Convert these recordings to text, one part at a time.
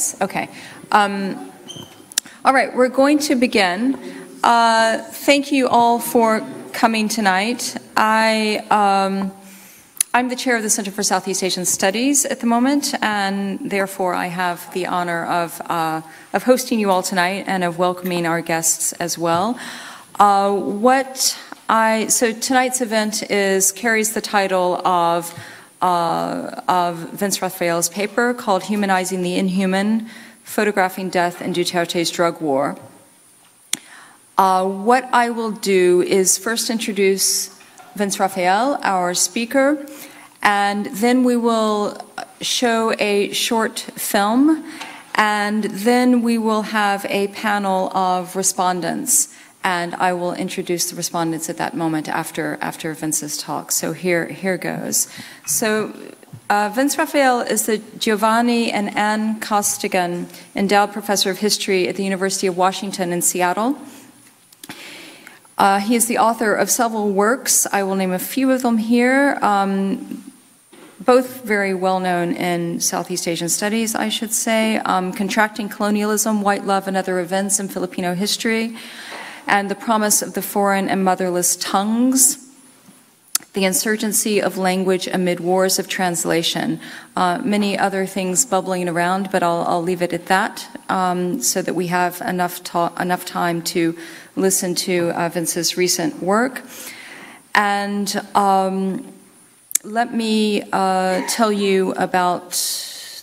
Yes, okay. Um, all right, we're going to begin. Uh, thank you all for coming tonight. I, um, I'm the chair of the Center for Southeast Asian Studies at the moment, and therefore I have the honor of, uh, of hosting you all tonight and of welcoming our guests as well. Uh, what I, so tonight's event is, carries the title of uh, of Vince Rafael's paper called Humanizing the Inhuman, Photographing Death in Duterte's Drug War. Uh, what I will do is first introduce Vince Rafael, our speaker, and then we will show a short film, and then we will have a panel of respondents and I will introduce the respondents at that moment after, after Vince's talk. So here, here goes. So uh, Vince Rafael is the Giovanni and Ann Costigan Endowed Professor of History at the University of Washington in Seattle. Uh, he is the author of several works. I will name a few of them here. Um, both very well known in Southeast Asian studies, I should say. Um, Contracting Colonialism, White Love, and Other Events in Filipino History and the promise of the foreign and motherless tongues, the insurgency of language amid wars of translation, uh, many other things bubbling around, but I'll, I'll leave it at that um, so that we have enough, enough time to listen to uh, Vince's recent work. And um, let me uh, tell you about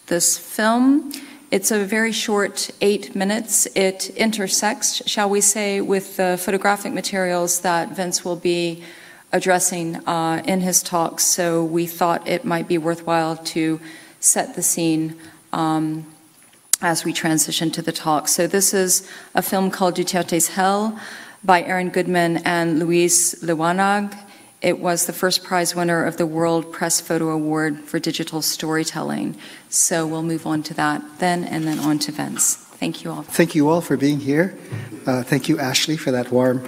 this film. It's a very short eight minutes. It intersects, shall we say, with the photographic materials that Vince will be addressing uh, in his talks. So we thought it might be worthwhile to set the scene um, as we transition to the talk. So this is a film called Duterte's Hell by Aaron Goodman and Luis Liwanag. It was the first prize winner of the World Press Photo Award for Digital Storytelling. So we'll move on to that then and then on to Vince. Thank you all. Thank you all for being here. Uh, thank you, Ashley, for that warm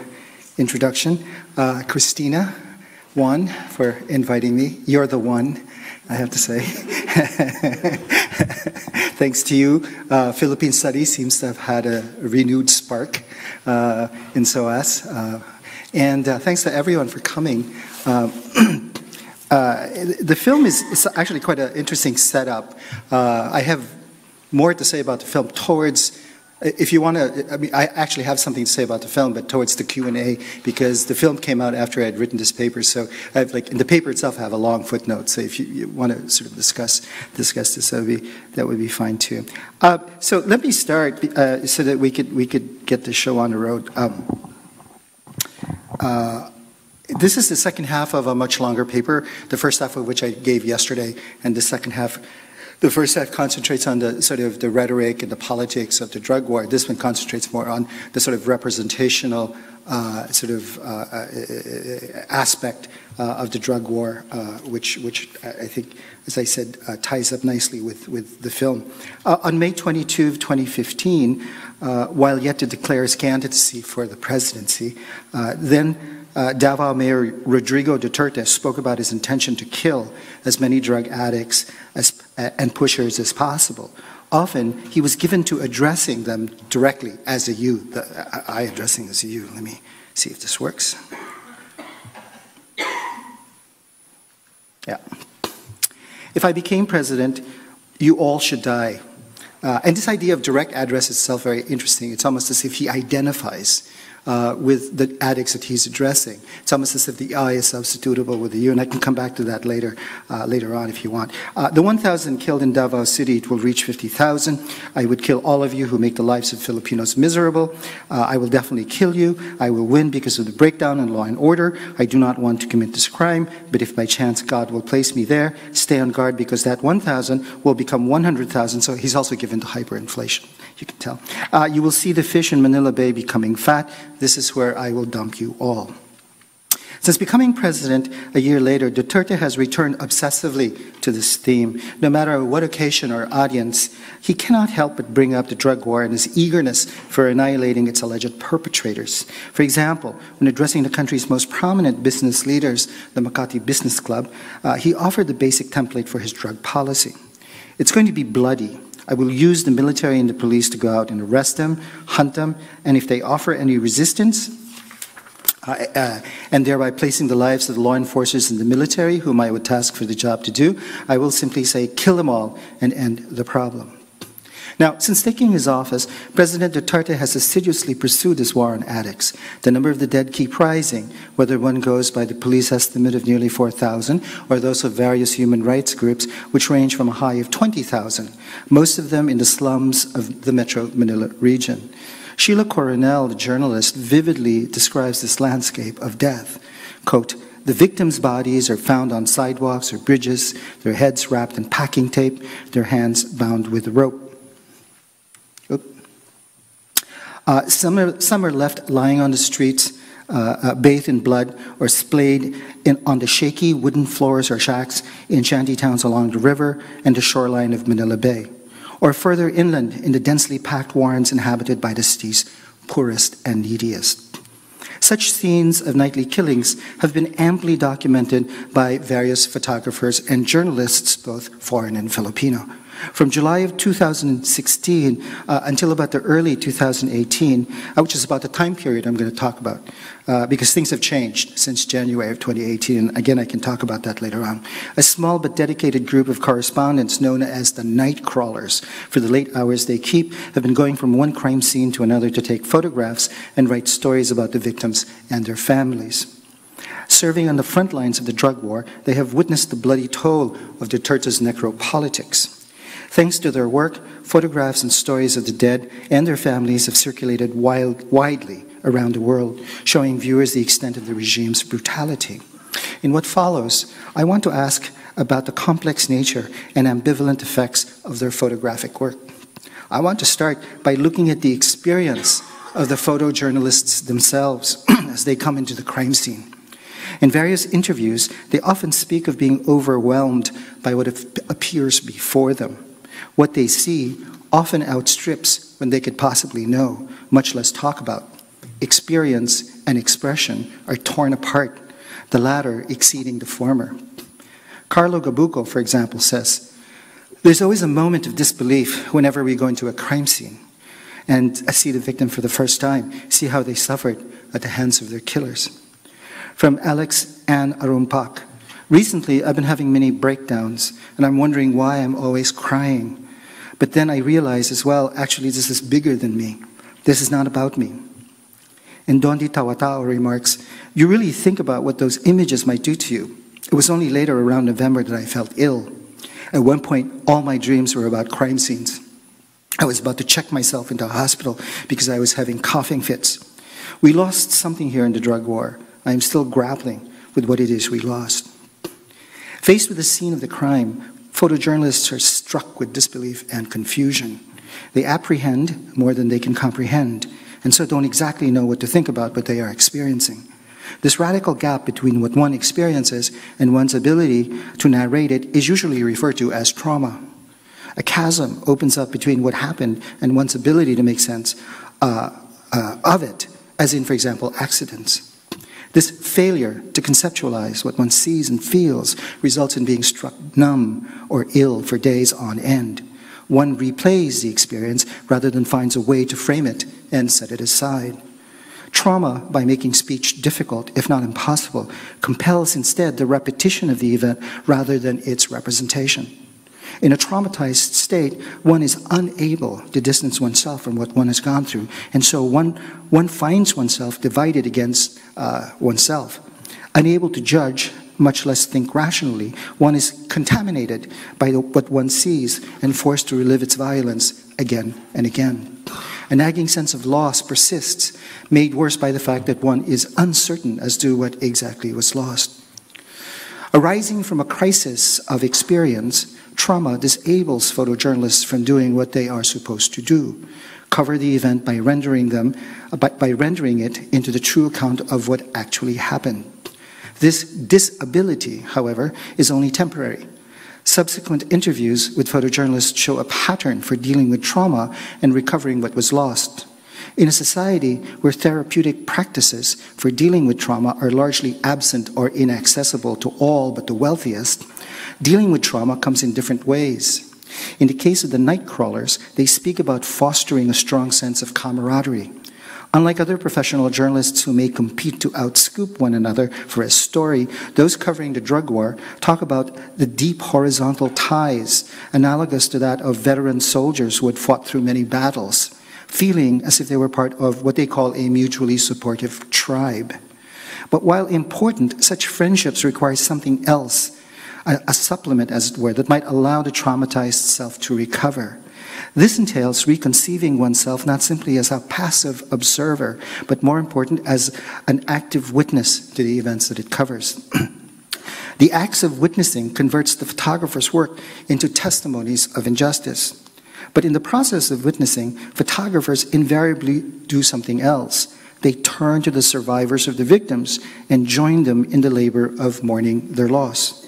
introduction. Uh, Christina, one, for inviting me. You're the one, I have to say. Thanks to you, uh, Philippine Studies seems to have had a renewed spark uh, in SOAS. And uh, thanks to everyone for coming. Uh, uh, the film is, actually quite an interesting setup. Uh, I have more to say about the film towards if you want to, I mean, I actually have something to say about the film, but towards the Q and A, because the film came out after I had written this paper. So, I've, like in the paper itself, I have a long footnote. So, if you, you want to sort of discuss discuss this, that would be that would be fine too. Uh, so, let me start uh, so that we could we could get the show on the road. Um, uh, this is the second half of a much longer paper, the first half of which I gave yesterday, and the second half, the first half concentrates on the sort of the rhetoric and the politics of the drug war. This one concentrates more on the sort of representational uh, sort of uh, uh aspect uh, of the drug war, which, which I think, as I said, ties up nicely with, with the film. on May 22, 2015, uh, while yet to declare his candidacy for the presidency. Uh, then uh, Davao Mayor Rodrigo Duterte spoke about his intention to kill as many drug addicts as, and pushers as possible. Often, he was given to addressing them directly as a you. The, I addressing as a you. Let me see if this works. Yeah. If I became president, you all should die. Uh, and this idea of direct address itself very interesting. It's almost as if he identifies uh, with the addicts that he's addressing. It's almost as if the I is substitutable with the U, and I can come back to that later, uh, later on if you want. Uh, the 1,000 killed in Davao City, it will reach 50,000. I would kill all of you who make the lives of Filipinos miserable. Uh, I will definitely kill you. I will win because of the breakdown in law and order. I do not want to commit this crime, but if by chance God will place me there, stay on guard because that 1,000 will become 100,000. So he's also given to hyperinflation you can tell. Uh, you will see the fish in Manila Bay becoming fat. This is where I will dump you all. Since becoming president a year later, Duterte has returned obsessively to this theme. No matter what occasion or audience, he cannot help but bring up the drug war and his eagerness for annihilating its alleged perpetrators. For example, when addressing the country's most prominent business leaders, the Makati Business Club, uh, he offered the basic template for his drug policy. It's going to be bloody, I will use the military and the police to go out and arrest them, hunt them, and if they offer any resistance, uh, and thereby placing the lives of the law enforcers and the military, whom I would task for the job to do, I will simply say, kill them all and end the problem. Now, since taking his office, President Duterte has assiduously pursued this war on addicts. The number of the dead keep rising, whether one goes by the police estimate of nearly 4,000 or those of various human rights groups, which range from a high of 20,000, most of them in the slums of the Metro Manila region. Sheila Coronel, the journalist, vividly describes this landscape of death. Quote, the victims' bodies are found on sidewalks or bridges, their heads wrapped in packing tape, their hands bound with rope. Uh, some, are, some are left lying on the streets, uh, uh, bathed in blood, or splayed in, on the shaky wooden floors or shacks in shanty towns along the river and the shoreline of Manila Bay, or further inland in the densely packed warrens inhabited by the city's poorest and neediest. Such scenes of nightly killings have been amply documented by various photographers and journalists, both foreign and Filipino. From July of 2016 uh, until about the early 2018, uh, which is about the time period I'm going to talk about, uh, because things have changed since January of 2018, and again, I can talk about that later on. A small but dedicated group of correspondents known as the Night Crawlers, for the late hours they keep, have been going from one crime scene to another to take photographs and write stories about the victims and their families. Serving on the front lines of the drug war, they have witnessed the bloody toll of Duterte's necropolitics. Thanks to their work, photographs and stories of the dead and their families have circulated wild, widely around the world, showing viewers the extent of the regime's brutality. In what follows, I want to ask about the complex nature and ambivalent effects of their photographic work. I want to start by looking at the experience of the photojournalists themselves as they come into the crime scene. In various interviews, they often speak of being overwhelmed by what appears before them. What they see often outstrips when they could possibly know, much less talk about. Experience and expression are torn apart, the latter exceeding the former. Carlo Gabuco, for example, says, There's always a moment of disbelief whenever we go into a crime scene and see the victim for the first time, see how they suffered at the hands of their killers. From Alex Ann Arumpak, Recently, I've been having many breakdowns, and I'm wondering why I'm always crying. But then I realize as well, actually, this is bigger than me. This is not about me. And Dondi Tawatao remarks, You really think about what those images might do to you. It was only later, around November, that I felt ill. At one point, all my dreams were about crime scenes. I was about to check myself into a hospital because I was having coughing fits. We lost something here in the drug war. I am still grappling with what it is we lost. Faced with the scene of the crime, Photojournalists are struck with disbelief and confusion. They apprehend more than they can comprehend, and so don't exactly know what to think about what they are experiencing. This radical gap between what one experiences and one's ability to narrate it is usually referred to as trauma. A chasm opens up between what happened and one's ability to make sense uh, uh, of it, as in, for example, accidents. This failure to conceptualize what one sees and feels results in being struck numb or ill for days on end. One replays the experience rather than finds a way to frame it and set it aside. Trauma, by making speech difficult, if not impossible, compels instead the repetition of the event rather than its representation. In a traumatized state, one is unable to distance oneself from what one has gone through. And so one, one finds oneself divided against uh, oneself, unable to judge, much less think rationally. One is contaminated by the, what one sees and forced to relive its violence again and again. A nagging sense of loss persists, made worse by the fact that one is uncertain as to what exactly was lost. Arising from a crisis of experience, trauma disables photojournalists from doing what they are supposed to do. Cover the event by rendering them by, by, rendering it into the true account of what actually happened. This disability however is only temporary. Subsequent interviews with photojournalists show a pattern for dealing with trauma and recovering what was lost in a society where therapeutic practices for dealing with trauma are largely absent or inaccessible to all but the wealthiest Dealing with trauma comes in different ways. In the case of the night crawlers, they speak about fostering a strong sense of camaraderie. Unlike other professional journalists who may compete to outscoop one another for a story, those covering the drug war talk about the deep horizontal ties, analogous to that of veteran soldiers who had fought through many battles, feeling as if they were part of what they call a mutually supportive tribe. But while important, such friendships require something else, a, a supplement, as it were, that might allow the traumatized self to recover. This entails reconceiving oneself not simply as a passive observer, but more important, as an active witness to the events that it covers. the acts of witnessing converts the photographer's work into testimonies of injustice. But in the process of witnessing, photographers invariably do something else. They turn to the survivors of the victims and join them in the labor of mourning their loss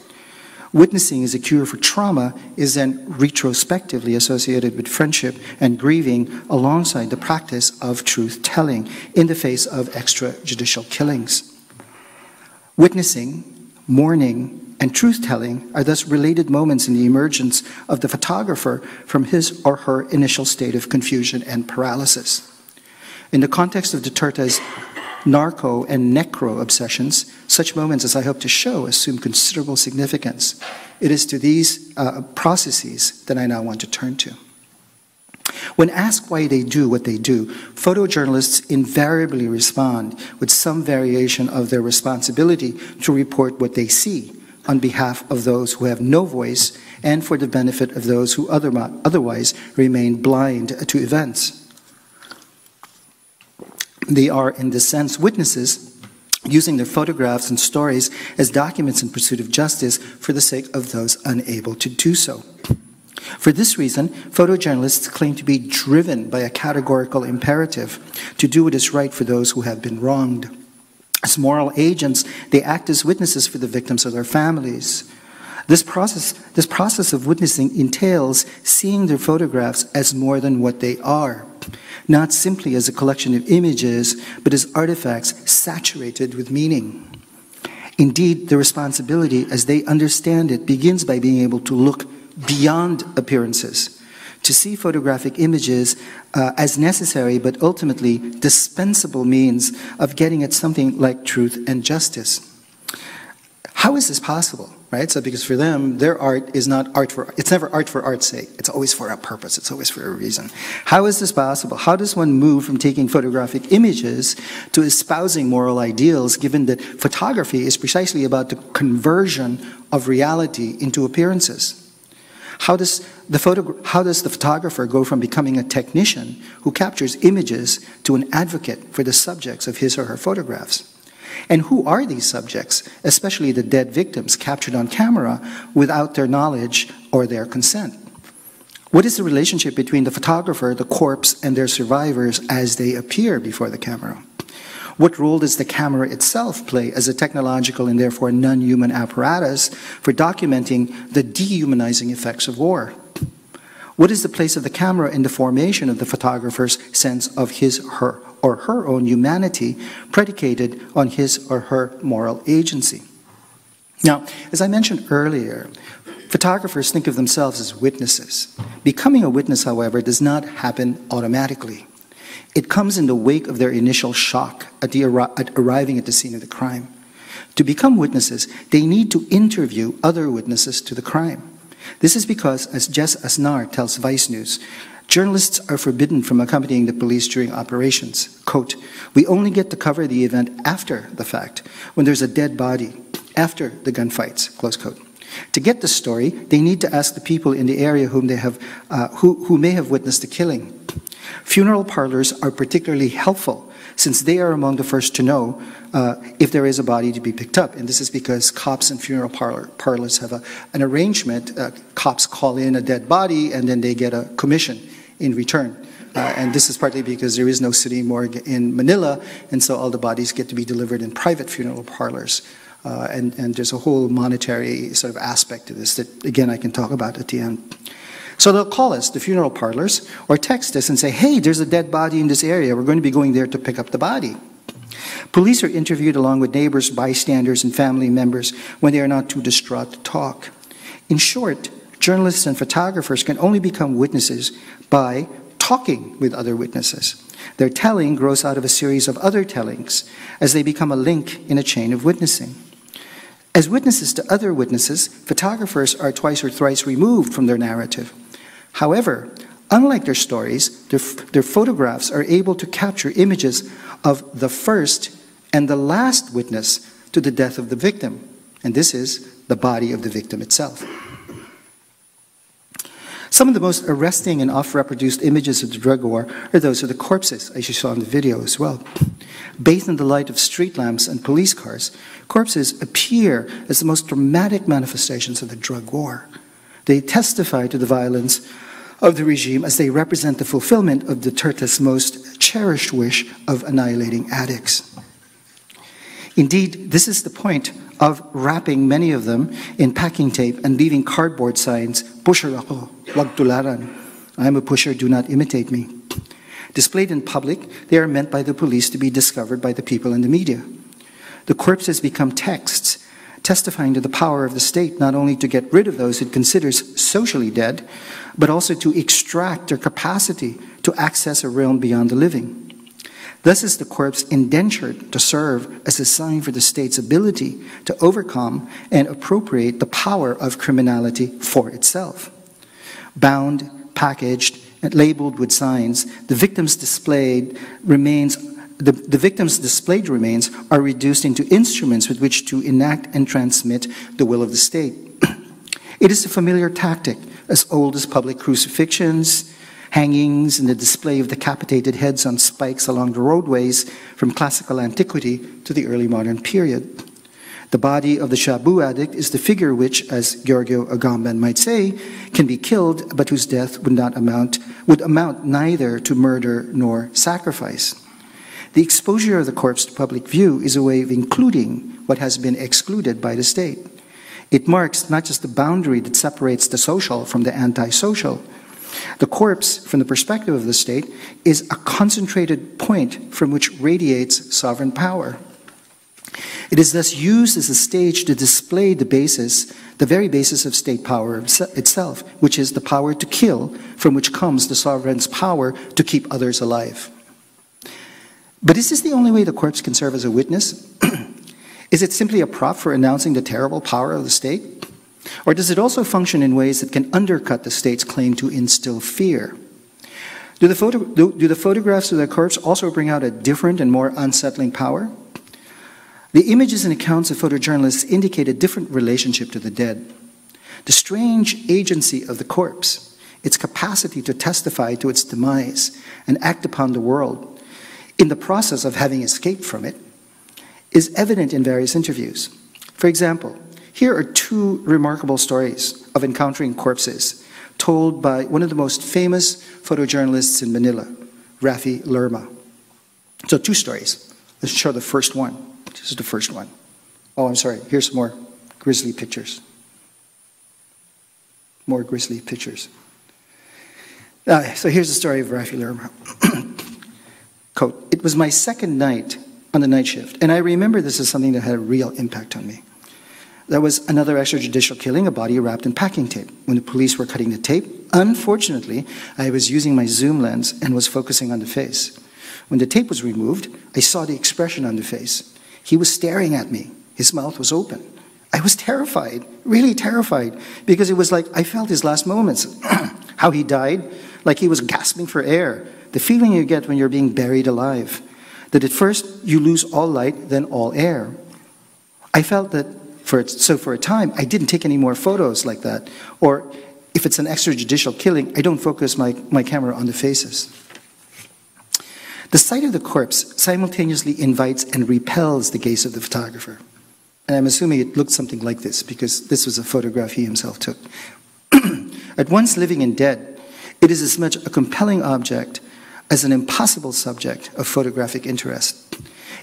witnessing as a cure for trauma is then retrospectively associated with friendship and grieving alongside the practice of truth telling in the face of extrajudicial killings. Witnessing, mourning, and truth telling are thus related moments in the emergence of the photographer from his or her initial state of confusion and paralysis. In the context of Duterte's narco and necro obsessions, such moments, as I hope to show, assume considerable significance. It is to these uh, processes that I now want to turn to. When asked why they do what they do, photojournalists invariably respond with some variation of their responsibility to report what they see on behalf of those who have no voice and for the benefit of those who otherwise remain blind to events. They are, in this sense, witnesses using their photographs and stories as documents in pursuit of justice for the sake of those unable to do so. For this reason, photojournalists claim to be driven by a categorical imperative to do what is right for those who have been wronged. As moral agents, they act as witnesses for the victims or their families. This process, this process of witnessing entails seeing their photographs as more than what they are not simply as a collection of images, but as artifacts saturated with meaning. Indeed, the responsibility, as they understand it, begins by being able to look beyond appearances, to see photographic images uh, as necessary but ultimately dispensable means of getting at something like truth and justice. How is this possible? right? So because for them, their art is not art for, it's never art for art's sake. It's always for a purpose. It's always for a reason. How is this possible? How does one move from taking photographic images to espousing moral ideals, given that photography is precisely about the conversion of reality into appearances? How does, the how does the photographer go from becoming a technician who captures images to an advocate for the subjects of his or her photographs? And who are these subjects, especially the dead victims captured on camera without their knowledge or their consent? What is the relationship between the photographer, the corpse, and their survivors as they appear before the camera? What role does the camera itself play as a technological and therefore non human apparatus for documenting the dehumanizing effects of war? What is the place of the camera in the formation of the photographer's sense of his, her, or her own humanity predicated on his or her moral agency. Now, as I mentioned earlier, photographers think of themselves as witnesses. Becoming a witness, however, does not happen automatically. It comes in the wake of their initial shock at, the, at arriving at the scene of the crime. To become witnesses, they need to interview other witnesses to the crime. This is because, as Jes Aznar tells Vice News, Journalists are forbidden from accompanying the police during operations. Quote, we only get to cover the event after the fact, when there's a dead body, after the gunfights, close quote. To get the story, they need to ask the people in the area whom they have, uh, who, who may have witnessed the killing. Funeral parlors are particularly helpful since they are among the first to know uh, if there is a body to be picked up. And this is because cops and funeral parlor, parlors have a, an arrangement. Uh, cops call in a dead body and then they get a commission in return. Uh, and this is partly because there is no city morgue in Manila, and so all the bodies get to be delivered in private funeral parlors. Uh, and, and there's a whole monetary sort of aspect to this that, again, I can talk about at the end. So they'll call us, the funeral parlors, or text us and say, hey, there's a dead body in this area. We're going to be going there to pick up the body. Police are interviewed along with neighbors, bystanders, and family members when they are not too distraught to talk. In short, journalists and photographers can only become witnesses by talking with other witnesses. Their telling grows out of a series of other tellings as they become a link in a chain of witnessing. As witnesses to other witnesses, photographers are twice or thrice removed from their narrative. However, unlike their stories, their, their photographs are able to capture images of the first and the last witness to the death of the victim, and this is the body of the victim itself. Some of the most arresting and oft-reproduced images of the drug war are those of the corpses, as you saw in the video as well. Bathed in the light of street lamps and police cars, corpses appear as the most dramatic manifestations of the drug war. They testify to the violence of the regime as they represent the fulfillment of Duterte's most cherished wish of annihilating addicts. Indeed, this is the point of wrapping many of them in packing tape and leaving cardboard signs, pusher ako, wag tularan. I am a pusher, do not imitate me. Displayed in public, they are meant by the police to be discovered by the people and the media. The corpses become texts, testifying to the power of the state not only to get rid of those it considers socially dead, but also to extract their capacity to access a realm beyond the living. Thus is the corpse indentured to serve as a sign for the state's ability to overcome and appropriate the power of criminality for itself. Bound, packaged, and labeled with signs, the victim's displayed remains the, the victim's displayed remains are reduced into instruments with which to enact and transmit the will of the state. it is a familiar tactic as old as public crucifixions, hangings and the display of decapitated heads on spikes along the roadways from classical antiquity to the early modern period. The body of the Shabu addict is the figure which, as Giorgio Agamben might say, can be killed, but whose death would not amount would amount neither to murder nor sacrifice. The exposure of the corpse to public view is a way of including what has been excluded by the state. It marks not just the boundary that separates the social from the antisocial, the corpse, from the perspective of the state, is a concentrated point from which radiates sovereign power. It is thus used as a stage to display the basis, the very basis of state power itself, which is the power to kill, from which comes the sovereign's power to keep others alive. But is this the only way the corpse can serve as a witness? is it simply a prop for announcing the terrible power of the state? Or does it also function in ways that can undercut the state's claim to instill fear? Do the, photo, do, do the photographs of the corpse also bring out a different and more unsettling power? The images and accounts of photojournalists indicate a different relationship to the dead. The strange agency of the corpse, its capacity to testify to its demise and act upon the world in the process of having escaped from it, is evident in various interviews. For example, here are two remarkable stories of encountering corpses told by one of the most famous photojournalists in Manila, Raffy Lerma. So, two stories. Let's show the first one. This is the first one. Oh, I'm sorry. Here's some more grisly pictures. More grisly pictures. Uh, so here's the story of Raffy Lerma. Quote, it was my second night on the night shift, and I remember this as something that had a real impact on me. There was another extrajudicial killing, a body wrapped in packing tape. When the police were cutting the tape, unfortunately, I was using my zoom lens and was focusing on the face. When the tape was removed, I saw the expression on the face. He was staring at me. His mouth was open. I was terrified, really terrified, because it was like I felt his last moments. How he died, like he was gasping for air. The feeling you get when you're being buried alive. That at first you lose all light, then all air. I felt that for, so for a time, I didn't take any more photos like that. Or if it's an extrajudicial killing, I don't focus my, my camera on the faces. The sight of the corpse simultaneously invites and repels the gaze of the photographer. And I'm assuming it looked something like this because this was a photograph he himself took. At once living and dead, it is as much a compelling object as an impossible subject of photographic interest.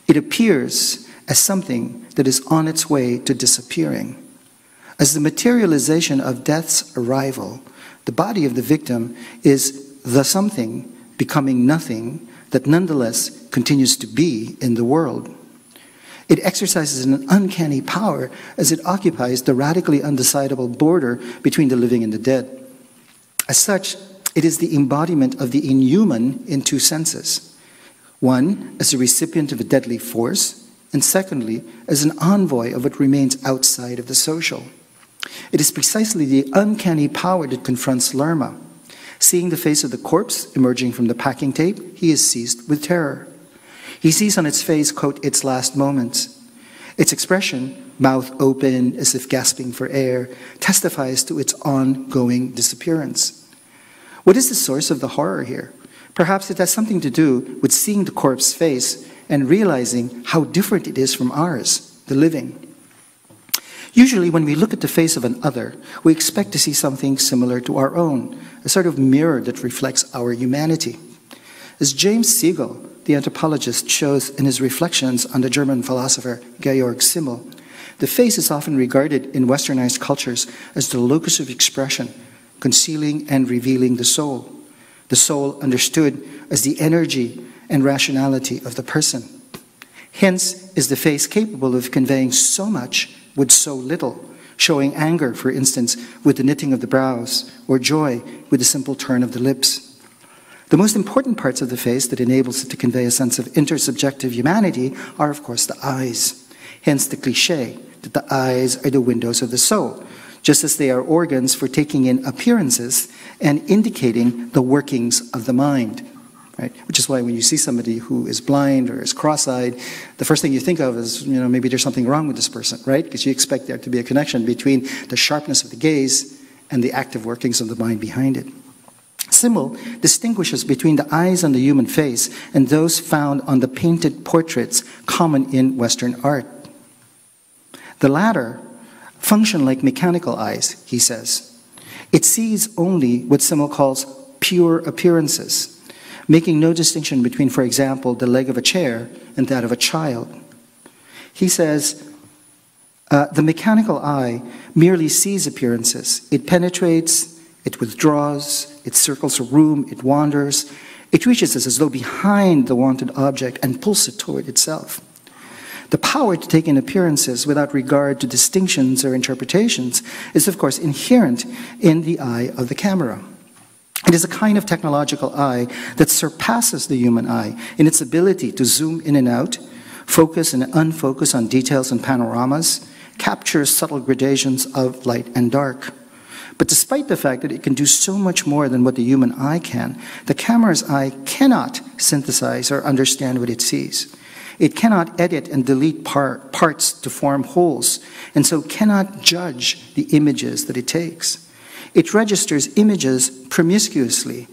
It appears as something that is on its way to disappearing. As the materialization of death's arrival, the body of the victim is the something becoming nothing that nonetheless continues to be in the world. It exercises an uncanny power as it occupies the radically undecidable border between the living and the dead. As such, it is the embodiment of the inhuman in two senses. One, as a recipient of a deadly force, and secondly, as an envoy of what remains outside of the social. It is precisely the uncanny power that confronts Lerma. Seeing the face of the corpse emerging from the packing tape, he is seized with terror. He sees on its face, quote, its last moments. Its expression, mouth open as if gasping for air, testifies to its ongoing disappearance. What is the source of the horror here? Perhaps it has something to do with seeing the corpse's face and realizing how different it is from ours, the living. Usually, when we look at the face of an other, we expect to see something similar to our own, a sort of mirror that reflects our humanity. As James Siegel, the anthropologist, shows in his reflections on the German philosopher Georg Simmel, the face is often regarded in westernized cultures as the locus of expression, concealing and revealing the soul. The soul understood as the energy and rationality of the person. Hence, is the face capable of conveying so much with so little, showing anger, for instance, with the knitting of the brows, or joy with the simple turn of the lips. The most important parts of the face that enables it to convey a sense of intersubjective humanity are, of course, the eyes. Hence the cliche that the eyes are the windows of the soul, just as they are organs for taking in appearances and indicating the workings of the mind right? Which is why when you see somebody who is blind or is cross-eyed, the first thing you think of is, you know, maybe there's something wrong with this person, right? Because you expect there to be a connection between the sharpness of the gaze and the active workings of the mind behind it. Simmel distinguishes between the eyes on the human face and those found on the painted portraits common in Western art. The latter function like mechanical eyes, he says. It sees only what Simmel calls pure appearances, making no distinction between, for example, the leg of a chair and that of a child. He says, uh, the mechanical eye merely sees appearances. It penetrates, it withdraws, it circles a room, it wanders. It reaches us as though behind the wanted object and pulls it toward itself. The power to take in appearances without regard to distinctions or interpretations is, of course, inherent in the eye of the camera. It is a kind of technological eye that surpasses the human eye in its ability to zoom in and out, focus and unfocus on details and panoramas, capture subtle gradations of light and dark. But despite the fact that it can do so much more than what the human eye can, the camera's eye cannot synthesize or understand what it sees. It cannot edit and delete par parts to form wholes, and so cannot judge the images that it takes. It registers images promiscuously,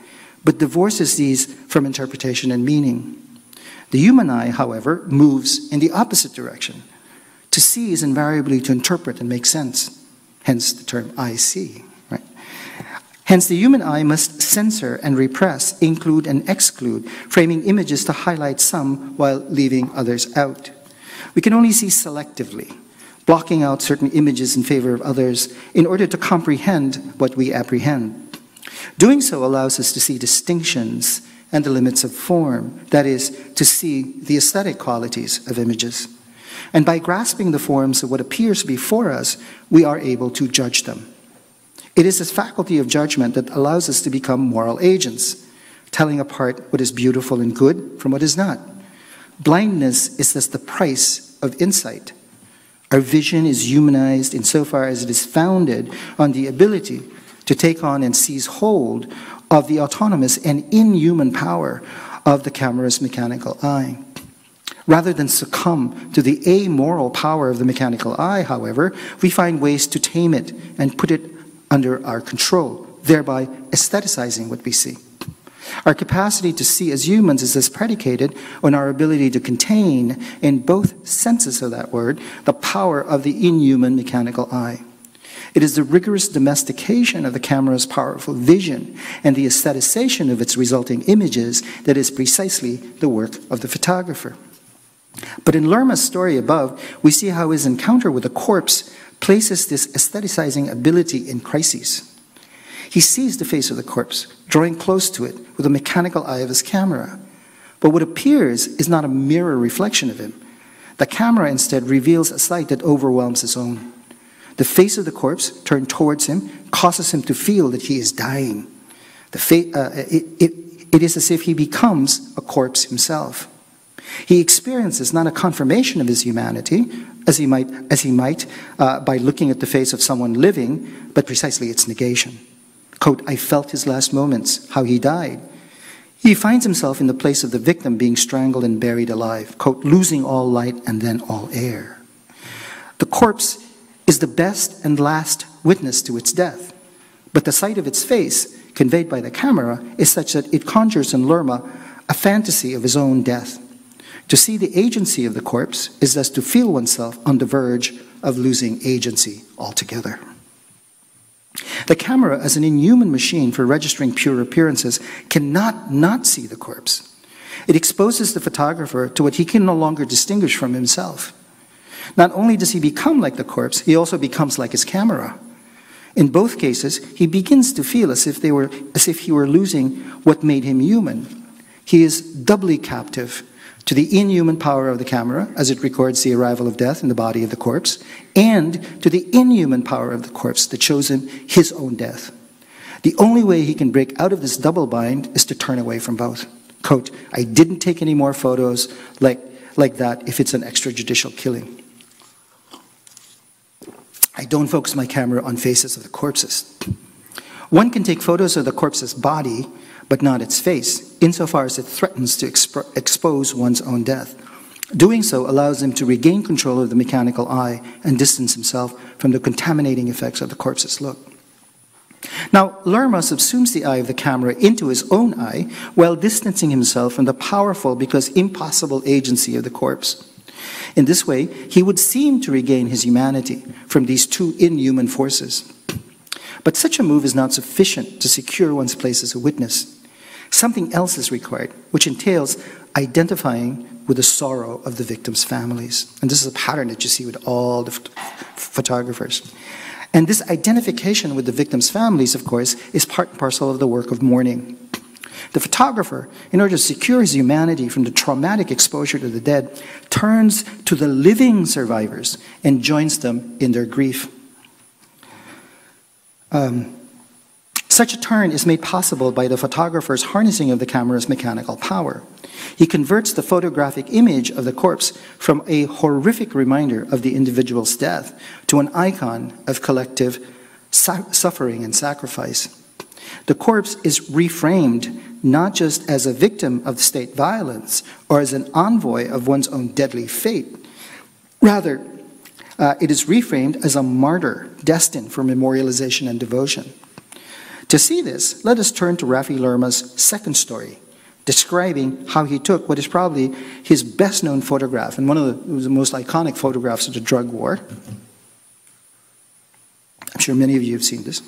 but divorces these from interpretation and meaning. The human eye, however, moves in the opposite direction. To see is invariably to interpret and make sense, hence the term I see. Right? Hence, the human eye must censor and repress, include and exclude, framing images to highlight some while leaving others out. We can only see selectively blocking out certain images in favor of others in order to comprehend what we apprehend. Doing so allows us to see distinctions and the limits of form, that is, to see the aesthetic qualities of images. And by grasping the forms of what appears before us, we are able to judge them. It is this faculty of judgment that allows us to become moral agents, telling apart what is beautiful and good from what is not. Blindness is thus the price of insight. Our vision is humanized insofar as it is founded on the ability to take on and seize hold of the autonomous and inhuman power of the camera's mechanical eye. Rather than succumb to the amoral power of the mechanical eye, however, we find ways to tame it and put it under our control, thereby aestheticizing what we see. Our capacity to see as humans is thus predicated on our ability to contain, in both senses of that word, the power of the inhuman mechanical eye. It is the rigorous domestication of the camera's powerful vision and the aestheticization of its resulting images that is precisely the work of the photographer. But in Lerma's story above, we see how his encounter with a corpse places this aestheticizing ability in crises. He sees the face of the corpse, drawing close to it with a mechanical eye of his camera. But what appears is not a mirror reflection of him. The camera instead reveals a sight that overwhelms his own. The face of the corpse turned towards him causes him to feel that he is dying. The uh, it, it, it is as if he becomes a corpse himself. He experiences not a confirmation of his humanity, as he might, as he might uh, by looking at the face of someone living, but precisely its negation. Quote, I felt his last moments, how he died. He finds himself in the place of the victim being strangled and buried alive, quote, losing all light and then all air. The corpse is the best and last witness to its death, but the sight of its face, conveyed by the camera, is such that it conjures in Lerma a fantasy of his own death. To see the agency of the corpse is thus to feel oneself on the verge of losing agency altogether. The camera, as an inhuman machine for registering pure appearances, cannot not see the corpse. It exposes the photographer to what he can no longer distinguish from himself. Not only does he become like the corpse, he also becomes like his camera. In both cases, he begins to feel as if, they were, as if he were losing what made him human. He is doubly captive to the inhuman power of the camera as it records the arrival of death in the body of the corpse, and to the inhuman power of the corpse that shows him his own death. The only way he can break out of this double bind is to turn away from both. Quote, I didn't take any more photos like, like that if it's an extrajudicial killing. I don't focus my camera on faces of the corpses. One can take photos of the corpse's body, but not its face, insofar as it threatens to exp expose one's own death. Doing so allows him to regain control of the mechanical eye and distance himself from the contaminating effects of the corpse's look. Now, Lerma subsumes the eye of the camera into his own eye while distancing himself from the powerful because impossible agency of the corpse. In this way, he would seem to regain his humanity from these two inhuman forces. But such a move is not sufficient to secure one's place as a witness. Something else is required, which entails identifying with the sorrow of the victims' families. And this is a pattern that you see with all the photographers. And this identification with the victims' families, of course, is part and parcel of the work of mourning. The photographer, in order to secure his humanity from the traumatic exposure to the dead, turns to the living survivors and joins them in their grief. Um, such a turn is made possible by the photographer's harnessing of the camera's mechanical power. He converts the photographic image of the corpse from a horrific reminder of the individual's death to an icon of collective suffering and sacrifice. The corpse is reframed not just as a victim of state violence or as an envoy of one's own deadly fate. Rather, uh, it is reframed as a martyr destined for memorialization and devotion. To see this, let us turn to Raffy Lerma's second story, describing how he took what is probably his best known photograph and one of the, the most iconic photographs of the drug war. I'm sure many of you have seen this,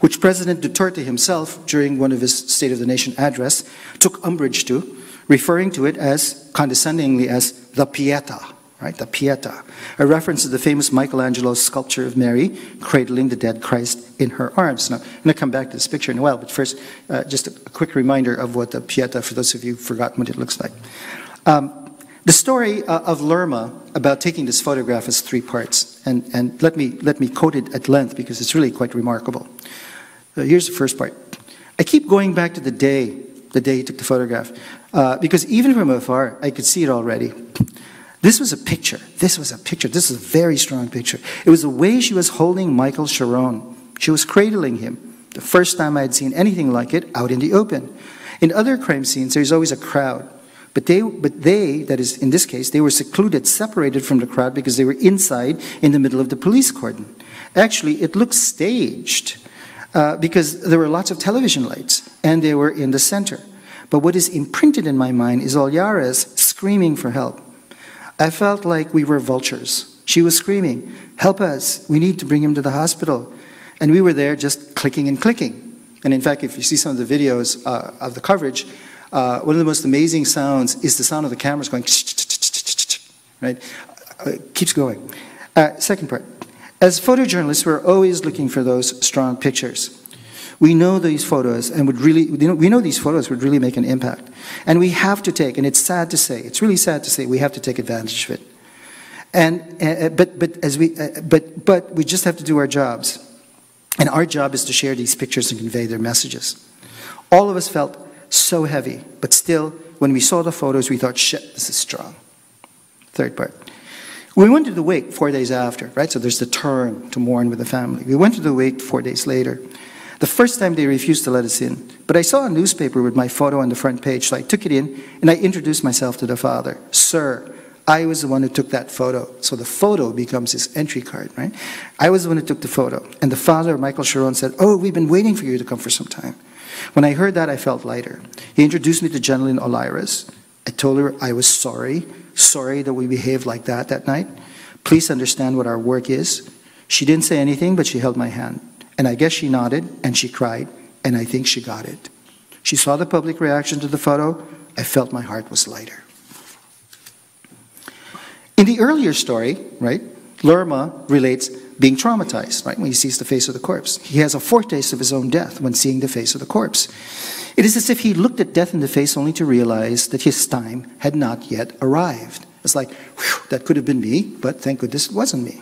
which President Duterte himself, during one of his State of the Nation address, took umbrage to, referring to it as, condescendingly, as the Pieta, right, the Pieta, a reference to the famous Michelangelo sculpture of Mary cradling the dead Christ in her arms. Now, I'm going to come back to this picture in a while, but first, uh, just a quick reminder of what the Pieta, for those of you who've forgotten what it looks like. Um, the story uh, of Lerma about taking this photograph is three parts, and, and let, me, let me quote it at length because it's really quite remarkable. Uh, here's the first part. I keep going back to the day, the day he took the photograph, uh, because even from afar, I could see it already. This was a picture. This was a picture. This is a very strong picture. It was the way she was holding Michael Siaron. She was cradling him. The first time I had seen anything like it out in the open. In other crime scenes, there's always a crowd. But they, but they, that is in this case, they were secluded, separated from the crowd because they were inside in the middle of the police cordon. Actually, it looked staged uh, because there were lots of television lights and they were in the center. But what is imprinted in my mind is Olayres screaming for help. I felt like we were vultures. She was screaming, Help us, we need to bring him to the hospital. And we were there just clicking and clicking. And in fact, if you see some of the videos uh, of the coverage, uh, one of the most amazing sounds is the sound of the cameras going, right? Uh, keeps going. Uh, second part. As photojournalists, we're always looking for those strong pictures. We know these photos and would really, we know these photos would really make an impact. And we have to take, and it's sad to say, it's really sad to say, we have to take advantage of it. And, uh, but, but, as we, uh, but, but we just have to do our jobs. And our job is to share these pictures and convey their messages. All of us felt so heavy, but still, when we saw the photos, we thought, shit, this is strong. Third part. We went to the wake four days after, right? So there's the turn to mourn with the family. We went to the wake four days later. The first time they refused to let us in, but I saw a newspaper with my photo on the front page, so I took it in and I introduced myself to the father. Sir, I was the one who took that photo. So the photo becomes his entry card, right? I was the one who took the photo. And the father, Michael Siaron, said, Oh, we've been waiting for you to come for some time. When I heard that, I felt lighter. He introduced me to Jenilyn Olayres. I told her I was sorry, sorry that we behaved like that that night. Please understand what our work is. She didn't say anything, but she held my hand. And I guess she nodded and she cried, and I think she got it. She saw the public reaction to the photo. I felt my heart was lighter. In the earlier story, right, Lerma relates being traumatized, right, when he sees the face of the corpse. He has a foretaste of his own death when seeing the face of the corpse. It is as if he looked at death in the face only to realize that his time had not yet arrived. It's like, whew, that could have been me, but thank goodness it wasn't me.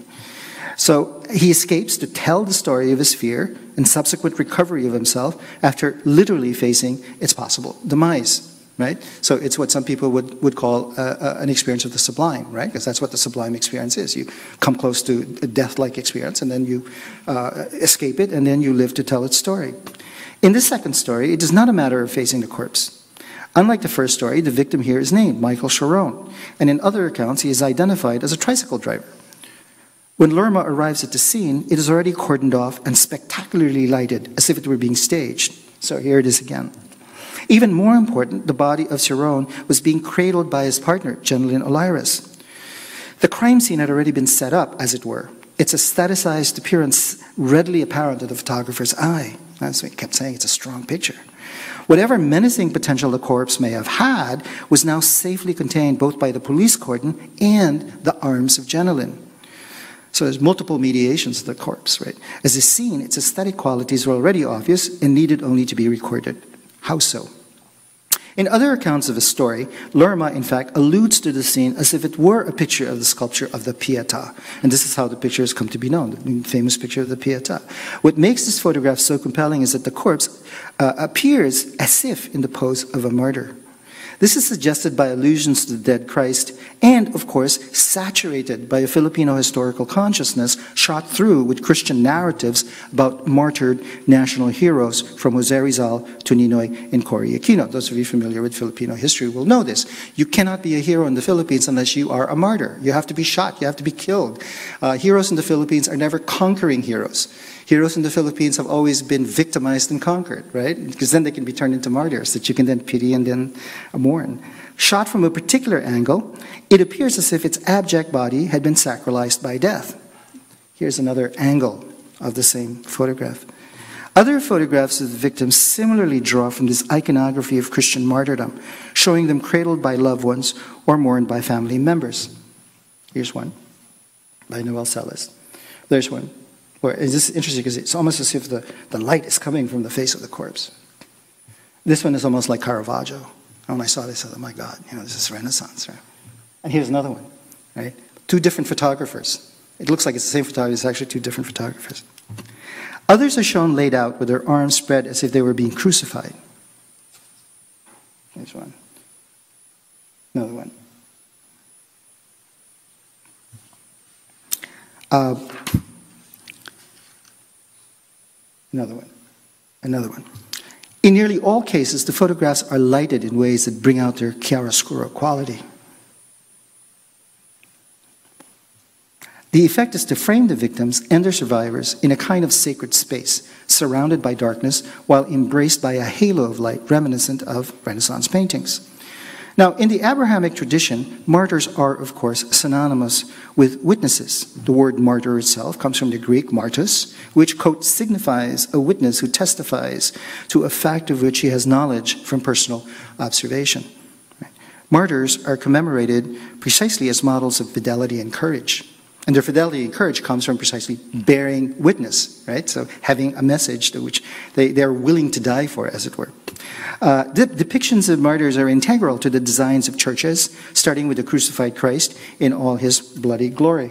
So he escapes to tell the story of his fear and subsequent recovery of himself after literally facing its possible demise right? So it's what some people would, would call uh, uh, an experience of the sublime, right? Because that's what the sublime experience is. You come close to a death-like experience, and then you uh, escape it, and then you live to tell its story. In this second story, it is not a matter of facing the corpse. Unlike the first story, the victim here is named Michael Siaron, and in other accounts, he is identified as a tricycle driver. When Lerma arrives at the scene, it is already cordoned off and spectacularly lighted, as if it were being staged. So here it is again. Even more important, the body of Siaron was being cradled by his partner, Jenilyn Olayres. The crime scene had already been set up, as it were. Its aestheticized appearance readily apparent to the photographer's eye. That's what he kept saying, it's a strong picture. Whatever menacing potential the corpse may have had was now safely contained both by the police cordon and the arms of Jenilyn. So there's multiple mediations of the corpse, right? As is seen, its aesthetic qualities were already obvious and needed only to be recorded. How so? In other accounts of the story, Lerma, in fact, alludes to the scene as if it were a picture of the sculpture of the Pietà. And this is how the picture has come to be known, the famous picture of the Pietà. What makes this photograph so compelling is that the corpse uh, appears as if in the pose of a martyr. This is suggested by allusions to the dead Christ and, of course, saturated by a Filipino historical consciousness shot through with Christian narratives about martyred national heroes from Jose Rizal to Ninoy and Cory Aquino. Those of you familiar with Filipino history will know this. You cannot be a hero in the Philippines unless you are a martyr. You have to be shot, you have to be killed. Uh, heroes in the Philippines are never conquering heroes. Heroes in the Philippines have always been victimized and conquered, right? Because then they can be turned into martyrs that you can then pity and then mourn. Shot from a particular angle, it appears as if its abject body had been sacralized by death. Here's another angle of the same photograph. Other photographs of the victims similarly draw from this iconography of Christian martyrdom, showing them cradled by loved ones or mourned by family members. Here's one by Noel Celis. There's one where this is interesting because it's almost as if the, the light is coming from the face of the corpse. This one is almost like Caravaggio. And when I saw this, I thought, oh my God, you know, this is Renaissance, right? And here's another one, right? Two different photographers. It looks like it's the same photographer, it's actually two different photographers. Others are shown laid out with their arms spread as if they were being crucified. Here's one. Another one. Uh, Another one. Another one. In nearly all cases, the photographs are lighted in ways that bring out their chiaroscuro quality. The effect is to frame the victims and their survivors in a kind of sacred space, surrounded by darkness while embraced by a halo of light reminiscent of Renaissance paintings. Now, in the Abrahamic tradition, martyrs are, of course, synonymous with witnesses. The word martyr itself comes from the Greek martus, which, quote, signifies a witness who testifies to a fact of which he has knowledge from personal observation. Martyrs are commemorated precisely as models of fidelity and courage. And their fidelity and courage comes from precisely bearing witness, right? So having a message to which they, they're willing to die for, as it were. Uh, depictions of martyrs are integral to the designs of churches, starting with the crucified Christ in all his bloody glory.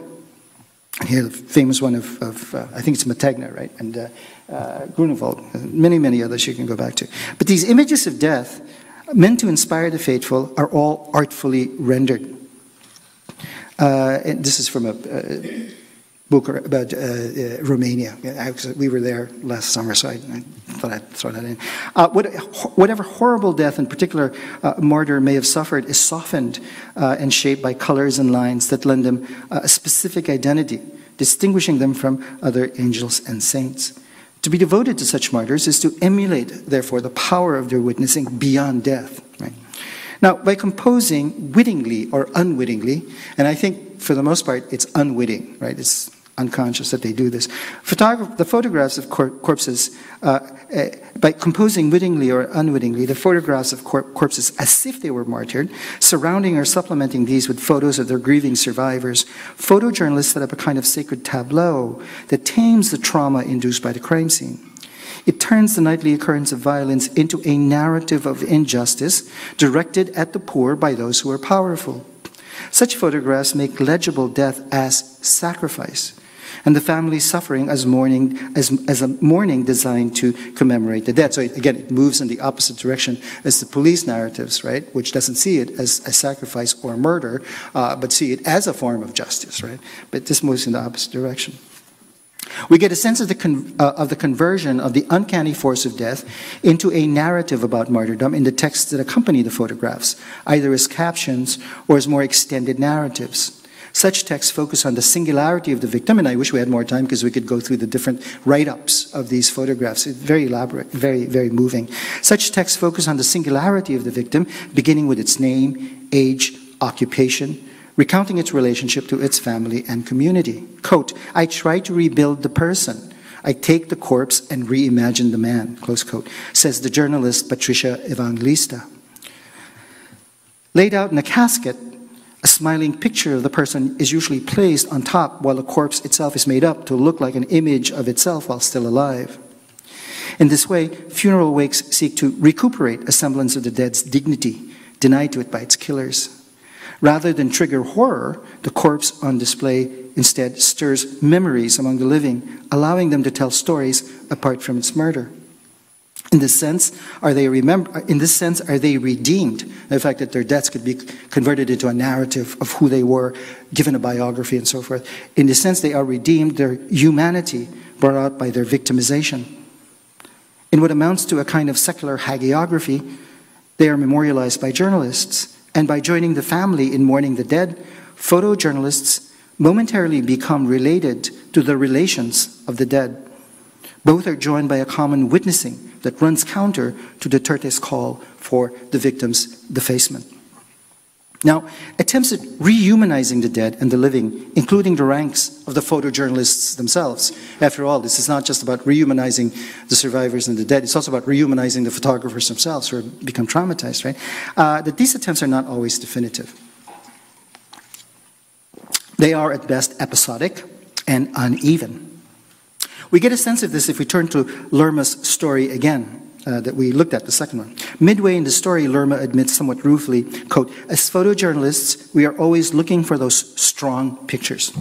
Here, the famous one of, of uh, I think it's Mantegna, right? And uh, uh, Grunewald, many, many others you can go back to. But these images of death, meant to inspire the faithful, are all artfully rendered. Uh, and this is from a book about uh, uh, Romania. we were there last summer, so I, I, thought I'd throw that in. Uh, what, whatever horrible death, in particular, martyr may have suffered, is softened and shaped by colors and lines that lend them a specific identity, distinguishing them from other angels and saints. To be devoted to such martyrs is to emulate, therefore, the power of their witnessing beyond death. Right? Now, by composing wittingly or unwittingly, and I think for the most part it's unwitting, right? It's unconscious that they do this. Photograph the photographs of cor corpses, uh, uh, by composing wittingly or unwittingly, the photographs of cor corpses as if they were martyred, surrounding or supplementing these with photos of their grieving survivors, photojournalists set up a kind of sacred tableau that tames the trauma induced by the crime scene. It turns the nightly occurrence of violence into a narrative of injustice directed at the poor by those who are powerful. Such photographs make legible death as sacrifice, and the family suffering as mourning as, as a mourning designed to commemorate the dead. So again, it moves in the opposite direction as the police narratives, right, which doesn't see it as a sacrifice or murder, uh, but see it as a form of justice, right? But this moves in the opposite direction. We get a sense of the, uh, of the conversion of the uncanny force of death into a narrative about martyrdom in the texts that accompany the photographs, either as captions or as more extended narratives. Such texts focus on the singularity of the victim, and I wish we had more time because we could go through the different write ups of these photographs. It's very elaborate, very, very moving. Such texts focus on the singularity of the victim, beginning with its name, age, occupation, recounting its relationship to its family and community. Quote, I try to rebuild the person. I take the corpse and reimagine the man, close quote, says the journalist Patricia Evangelista. Laid out in a casket, a smiling picture of the person is usually placed on top while the corpse itself is made up to look like an image of itself while still alive. In this way, funeral wakes seek to recuperate a semblance of the dead's dignity denied to it by its killers. Rather than trigger horror, the corpse on display instead stirs memories among the living, allowing them to tell stories apart from its murder. In this sense, are they remember, in this sense, are they redeemed? The fact that their deaths could be converted into a narrative of who they were, given a biography and so forth. In this sense, they are redeemed, their humanity brought out by their victimization. In what amounts to a kind of secular hagiography, they are memorialized by journalists and by joining the family in mourning the dead, photojournalists momentarily become related to the relations of the dead. Both are joined by a common witnessing that runs counter to Duterte's call for the victim's defacement. Now, attempts at rehumanizing the dead and the living, including the ranks of the photojournalists themselves. After all, this is not just about rehumanizing the survivors and the dead, it's also about rehumanizing the photographers themselves who have become traumatized, right? Uh, that these attempts are not always definitive. They are at best episodic and uneven. We get a sense of this if we turn to Lerma's story again uh, that we looked at, the second one. Midway in the story, Lerma admits somewhat ruefully, quote, as photojournalists, we are always looking for those strong pictures.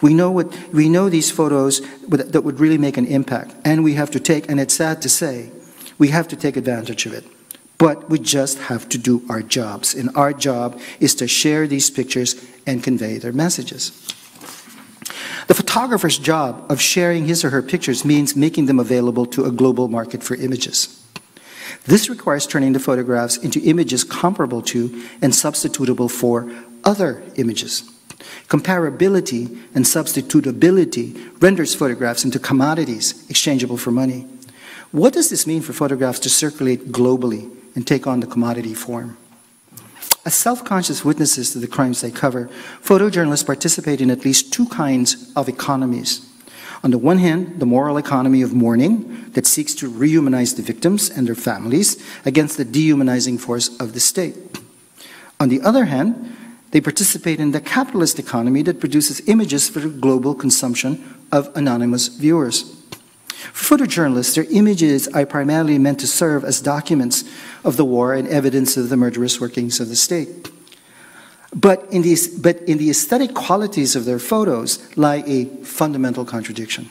We know, what, we know these photos that would really make an impact, and we have to take, and it's sad to say, we have to take advantage of it. But we just have to do our jobs, and our job is to share these pictures and convey their messages. The photographer's job of sharing his or her pictures means making them available to a global market for images. This requires turning the photographs into images comparable to and substitutable for other images. Comparability and substitutability renders photographs into commodities exchangeable for money. What does this mean for photographs to circulate globally and take on the commodity form? As self-conscious witnesses to the crimes they cover, photojournalists participate in at least two kinds of economies. On the one hand, the moral economy of mourning that seeks to rehumanize the victims and their families against the dehumanizing force of the state. On the other hand, they participate in the capitalist economy that produces images for the global consumption of anonymous viewers. For photojournalists, their images are primarily meant to serve as documents of the war and evidence of the murderous workings of the state. But in, the, but in the aesthetic qualities of their photos lie a fundamental contradiction.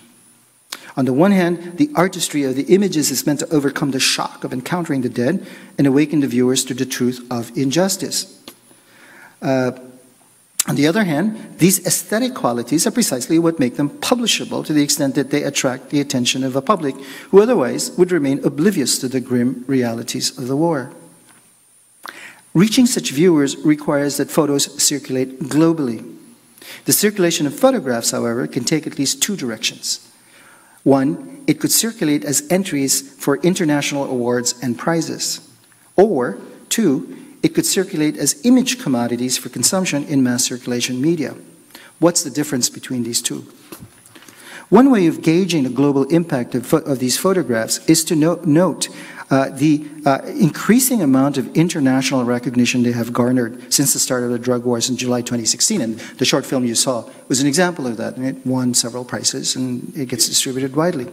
On the one hand, the artistry of the images is meant to overcome the shock of encountering the dead and awaken the viewers to the truth of injustice. Uh, on the other hand, these aesthetic qualities are precisely what make them publishable to the extent that they attract the attention of a public who otherwise would remain oblivious to the grim realities of the war. Reaching such viewers requires that photos circulate globally. The circulation of photographs, however, can take at least two directions. One, it could circulate as entries for international awards and prizes. Or, two, it could circulate as image commodities for consumption in mass circulation media. What's the difference between these two? One way of gauging the global impact of, of these photographs is to no note uh, the uh, increasing amount of international recognition they have garnered since the start of the drug wars in July 2016. And the short film you saw was an example of that. And it won several prizes and it gets distributed widely.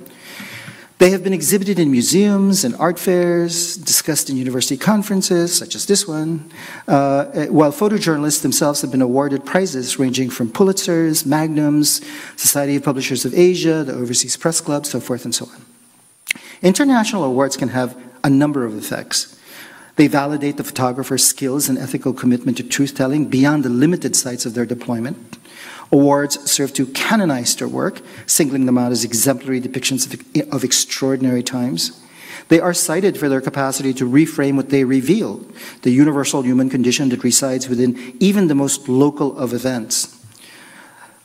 They have been exhibited in museums and art fairs, discussed in university conferences, such as this one, uh, while photojournalists themselves have been awarded prizes ranging from Pulitzers, Magnums, Society of Publishers of Asia, the Overseas Press Club, so forth and so on. International awards can have a number of effects. They validate the photographer's skills and ethical commitment to truth telling beyond the limited sites of their deployment. Awards serve to canonize their work, singling them out as exemplary depictions of, of extraordinary times. They are cited for their capacity to reframe what they reveal, the universal human condition that resides within even the most local of events.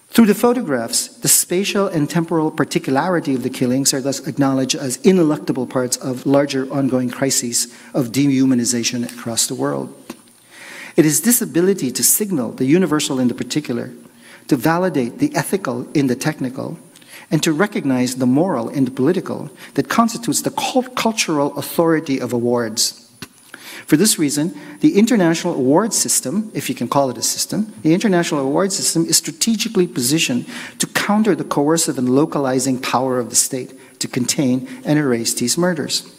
Through the photographs, the spatial and temporal particularity of the killings are thus acknowledged as ineluctable parts of larger ongoing crises of dehumanization across the world. It is this ability to signal the universal in the particular to validate the ethical in the technical, and to recognize the moral in the political that constitutes the cultural authority of awards. For this reason, the international award system, if you can call it a system, the international award system is strategically positioned to counter the coercive and localizing power of the state to contain and erase these murders.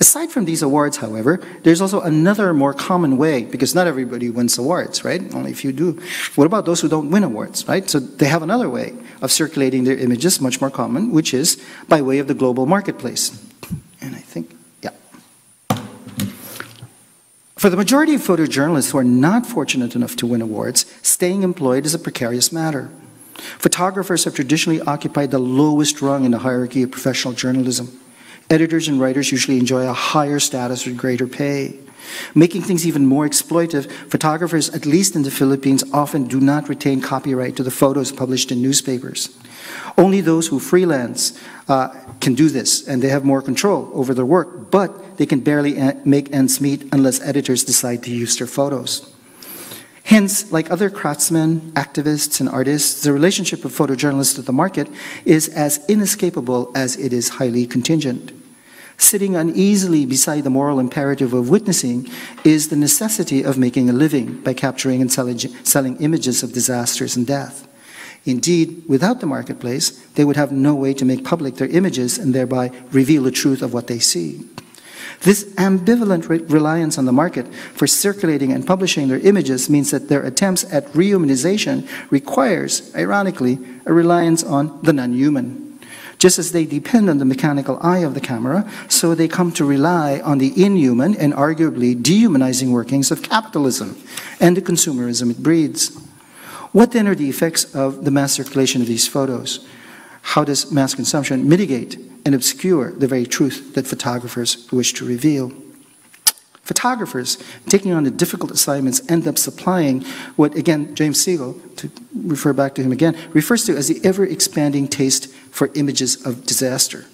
Aside from these awards, however, there's also another more common way, because not everybody wins awards, right? Only a few do. What about those who don't win awards, right? So they have another way of circulating their images, much more common, which is by way of the global marketplace. And I think, yeah. For the majority of photojournalists who are not fortunate enough to win awards, staying employed is a precarious matter. Photographers have traditionally occupied the lowest rung in the hierarchy of professional journalism. Editors and writers usually enjoy a higher status or greater pay. Making things even more exploitive, photographers, at least in the Philippines, often do not retain copyright to the photos published in newspapers. Only those who freelance uh, can do this, and they have more control over their work, but they can barely make ends meet unless editors decide to use their photos. Hence, like other craftsmen, activists, and artists, the relationship of photojournalists to the market is as inescapable as it is highly contingent. Sitting uneasily beside the moral imperative of witnessing is the necessity of making a living by capturing and selling images of disasters and death. Indeed, without the marketplace, they would have no way to make public their images and thereby reveal the truth of what they see. This ambivalent re reliance on the market for circulating and publishing their images means that their attempts at rehumanization requires, ironically, a reliance on the non-human. Just as they depend on the mechanical eye of the camera, so they come to rely on the inhuman and arguably dehumanizing workings of capitalism and the consumerism it breeds. What then are the effects of the mass circulation of these photos? How does mass consumption mitigate and obscure the very truth that photographers wish to reveal? Photographers, taking on the difficult assignments, end up supplying what, again, James Siegel, to refer back to him again, refers to as the ever expanding taste for images of disaster.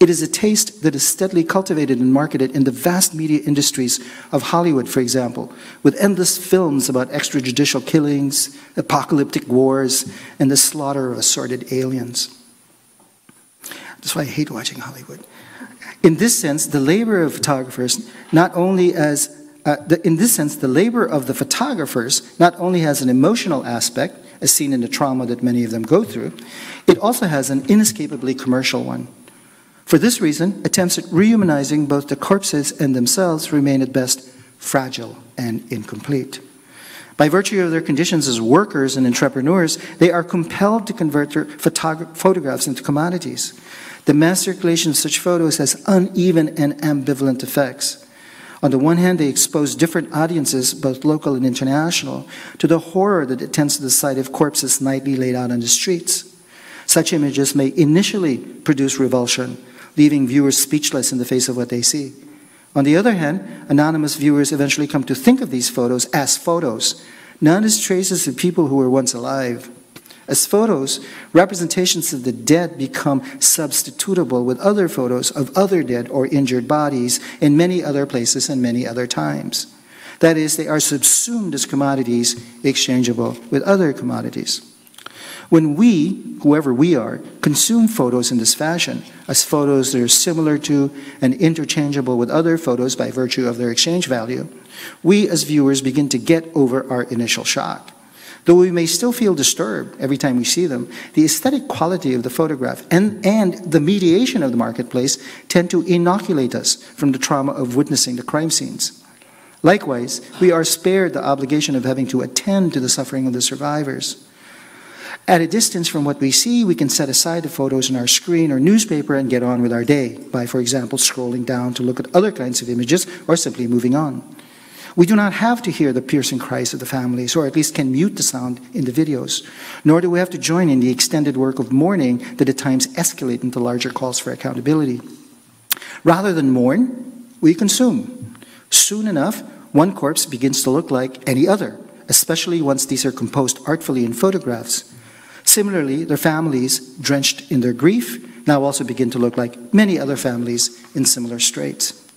It is a taste that is steadily cultivated and marketed in the vast media industries of Hollywood, for example, with endless films about extrajudicial killings, apocalyptic wars, and the slaughter of assorted aliens. That's why I hate watching Hollywood. In this sense, the labor of photographers, not only as uh, the, in this sense, the labor of the photographers not only has an emotional aspect, as seen in the trauma that many of them go through, it also has an inescapably commercial one. For this reason, attempts at rehumanizing both the corpses and themselves remain at best fragile and incomplete. By virtue of their conditions as workers and entrepreneurs, they are compelled to convert their photographs into commodities. The mass circulation of such photos has uneven and ambivalent effects. On the one hand, they expose different audiences, both local and international, to the horror that attends the sight of corpses nightly laid out on the streets. Such images may initially produce revulsion, leaving viewers speechless in the face of what they see. On the other hand, anonymous viewers eventually come to think of these photos as photos, not as traces of people who were once alive. As photos, representations of the dead become substitutable with other photos of other dead or injured bodies in many other places and many other times. That is, they are subsumed as commodities exchangeable with other commodities. When we, whoever we are, consume photos in this fashion, as photos that are similar to and interchangeable with other photos by virtue of their exchange value, we as viewers begin to get over our initial shock. Though we may still feel disturbed every time we see them, the aesthetic quality of the photograph and, and the mediation of the marketplace tend to inoculate us from the trauma of witnessing the crime scenes. Likewise, we are spared the obligation of having to attend to the suffering of the survivors. At a distance from what we see, we can set aside the photos on our screen or newspaper and get on with our day by, for example, scrolling down to look at other kinds of images or simply moving on. We do not have to hear the piercing cries of the families, or at least can mute the sound in the videos, nor do we have to join in the extended work of mourning that at times escalate into larger calls for accountability. Rather than mourn, we consume. Soon enough, one corpse begins to look like any other, especially once these are composed artfully in photographs. Similarly, their families, drenched in their grief, now also begin to look like many other families in similar straits.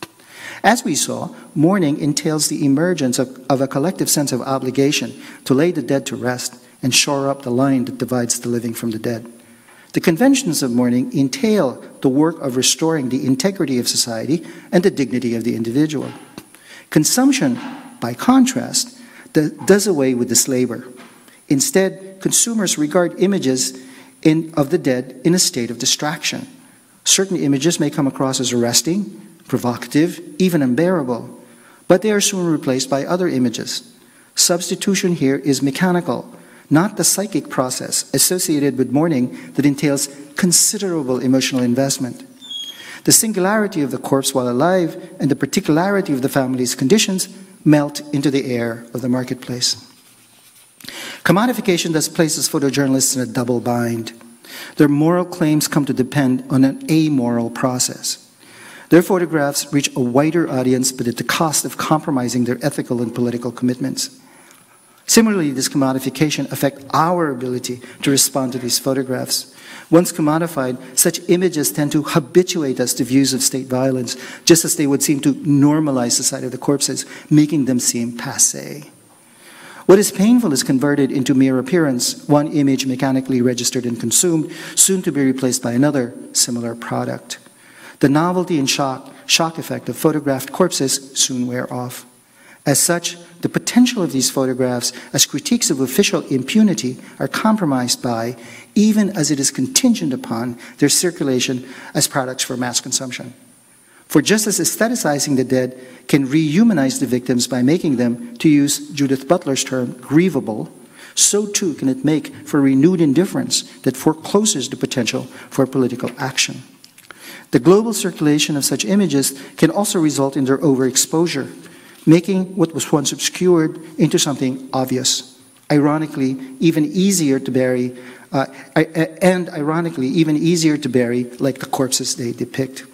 As we saw, mourning entails the emergence of, of, a collective sense of obligation to lay the dead to rest and shore up the line that divides the living from the dead. The conventions of mourning entail the work of restoring the integrity of society and the dignity of the individual. Consumption, by contrast, does away with this labor. Instead, consumers regard images in, of the dead in a state of distraction. Certain images may come across as arresting, provocative, even unbearable, but they are soon replaced by other images. Substitution here is mechanical, not the psychic process associated with mourning that entails considerable emotional investment. The singularity of the corpse while alive and the particularity of the family's conditions melt into the air of the marketplace. Commodification thus places photojournalists in a double bind. Their moral claims come to depend on an amoral process. Their photographs reach a wider audience, but at the cost of compromising their ethical and political commitments. Similarly, this commodification affects our ability to respond to these photographs. Once commodified, such images tend to habituate us to views of state violence, just as they would seem to normalize the sight of the corpses, making them seem passe. What is painful is converted into mere appearance, one image mechanically registered and consumed, soon to be replaced by another similar product. The novelty and shock, shock effect of photographed corpses soon wear off. As such, the potential of these photographs as critiques of official impunity are compromised by, even as it is contingent upon, their circulation as products for mass consumption. For just as aestheticizing the dead can rehumanize the victims by making them, to use Judith Butler's term, grievable, so too can it make for renewed indifference that forecloses the potential for political action. The global circulation of such images can also result in their overexposure, making what was once obscured into something obvious. Ironically, even easier to bury, uh, and ironically, even easier to bury like the corpses they depict.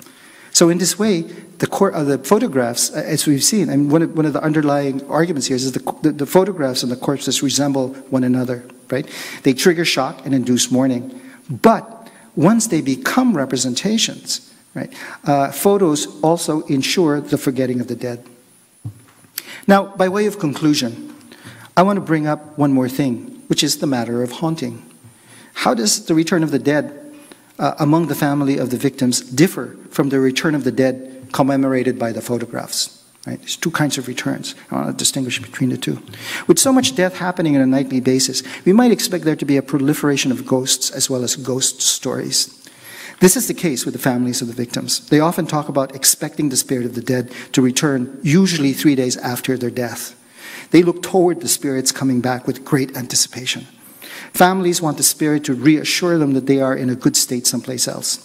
So in this way, the, uh, the photographs, uh, as we've seen, and one of, one of the underlying arguments here is the, the, the photographs and the corpses resemble one another, right? They trigger shock and induce mourning. But once they become representations, right, uh, photos also ensure the forgetting of the dead. Now, by way of conclusion, I want to bring up one more thing, which is the matter of haunting. How does the return of the dead uh, among the family of the victims differ from the return of the dead commemorated by the photographs. Right? There's two kinds of returns. I want to distinguish between the two. With so much death happening on a nightly basis, we might expect there to be a proliferation of ghosts as well as ghost stories. This is the case with the families of the victims. They often talk about expecting the spirit of the dead to return, usually three days after their death. They look toward the spirits coming back with great anticipation. Families want the spirit to reassure them that they are in a good state someplace else.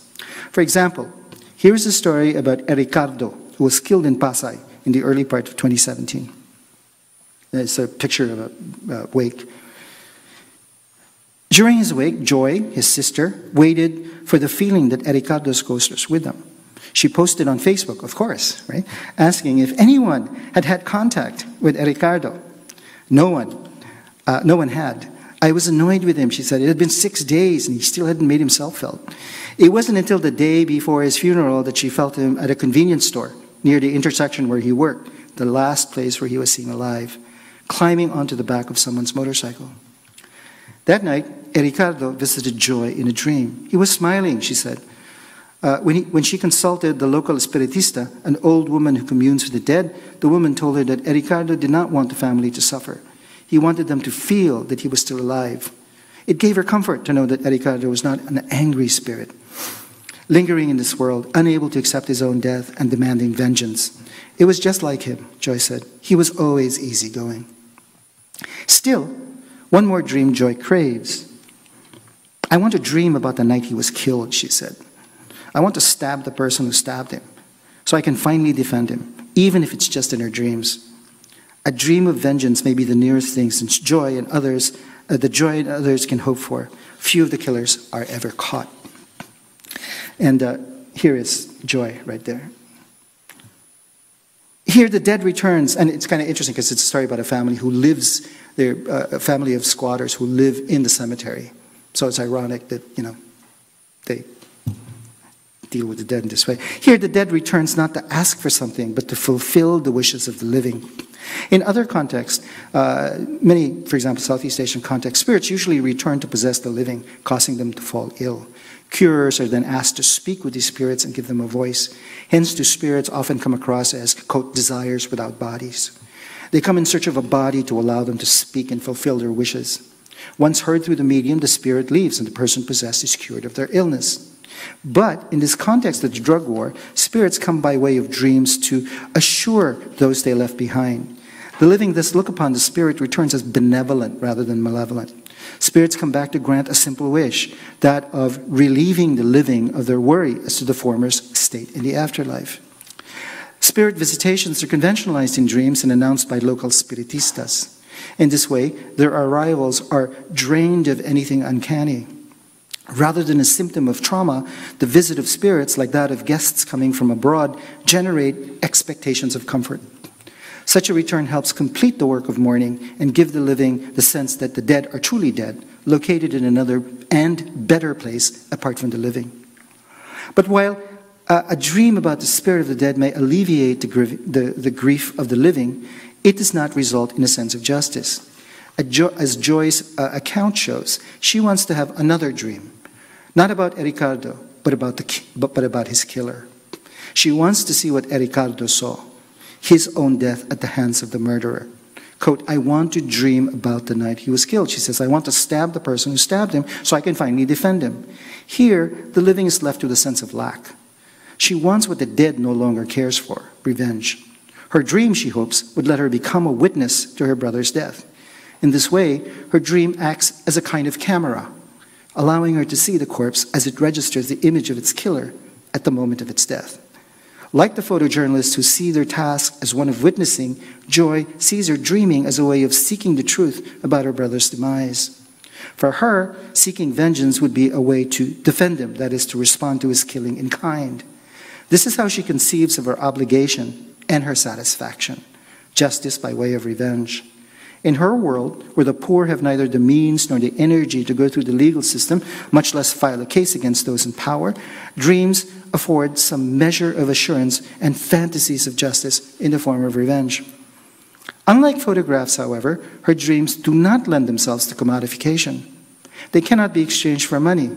For example, here's a story about Ricardo, who was killed in Pasay in the early part of 2017. It's a picture of a, uh, wake. During his wake, Joy, his sister, waited for the feeling that Ericardo's ghost was with them. She posted on Facebook, of course, right, asking if anyone had had contact with Ericardo. No one. Uh, no one had. I was annoyed with him, she said. It had been six days and he still hadn't made himself felt. It wasn't until the day before his funeral that she felt him at a convenience store near the intersection where he worked, the last place where he was seen alive, climbing onto the back of someone's motorcycle. That night, Ricardo visited Joy in a dream. He was smiling, she said. Uh, when, he, when she consulted the local spiritista, an old woman who communes with the dead, the woman told her that Ricardo did not want the family to suffer. He wanted them to feel that he was still alive. It gave her comfort to know that Ricardo was not an angry spirit lingering in this world, unable to accept his own death and demanding vengeance. It was just like him, Joy said. He was always easygoing. Still, one more dream Joy craves. I want to dream about the night he was killed, she said. I want to stab the person who stabbed him so I can finally defend him, even if it's just in her dreams. A dream of vengeance may be the nearest thing since joy and others, uh, the joy and others can hope for. Few of the killers are ever caught. And uh, here is joy right there. Here, the dead returns, and it's kind of interesting because it's a story about a family who lives, they're uh, a family of squatters who live in the cemetery. So it's ironic that, you know, they deal with the dead in this way. Here, the dead returns not to ask for something, but to fulfill the wishes of the living. In other contexts, uh, many, for example, Southeast Asian contexts, spirits usually return to possess the living, causing them to fall ill. Curers are then asked to speak with these spirits and give them a voice. Hence, do spirits often come across as, quote, desires without bodies. They come in search of a body to allow them to speak and fulfill their wishes. Once heard through the medium, the spirit leaves and the person possessed is cured of their illness. But in this context of the drug war, spirits come by way of dreams to assure those they left behind. The living thus look upon the spirit returns as benevolent rather than malevolent. Spirits come back to grant a simple wish, that of relieving the living of their worry as to the former's state in the afterlife. Spirit visitations are conventionalized in dreams and announced by local spiritistas. In this way, their arrivals are drained of anything uncanny. Rather than a symptom of trauma, the visit of spirits, like that of guests coming from abroad, generate expectations of comfort. Such a return helps complete the work of mourning and give the living the sense that the dead are truly dead, located in another and better place apart from the living. But while a dream about the spirit of the dead may alleviate the grief of the living, it does not result in a sense of justice. As Joy's uh, account shows, she wants to have another dream, not about Ericardo, but about, the, but, about his killer. She wants to see what Ericardo saw his own death at the hands of the murderer. Quote, I want to dream about the night he was killed. She says, I want to stab the person who stabbed him so I can finally defend him. Here, the living is left with a sense of lack. She wants what the dead no longer cares for revenge. Her dream, she hopes, would let her become a witness to her brother's death. In this way, her dream acts as a kind of camera, allowing her to see the corpse as it registers the image of its killer at the moment of its death. Like the photojournalists who see their task as one of witnessing, Joy sees her dreaming as a way of seeking the truth about her brother's demise. For her, seeking vengeance would be a way to defend him, that is, to respond to his killing in kind. This is how she conceives of her obligation and her satisfaction justice by way of revenge. In her world, where the poor have neither the means nor the energy to go through the legal system, much less file a case against those in power, dreams afford some measure of assurance and fantasies of justice in the form of revenge. Unlike photographs, however, her dreams do not lend themselves to commodification. They cannot be exchanged for money.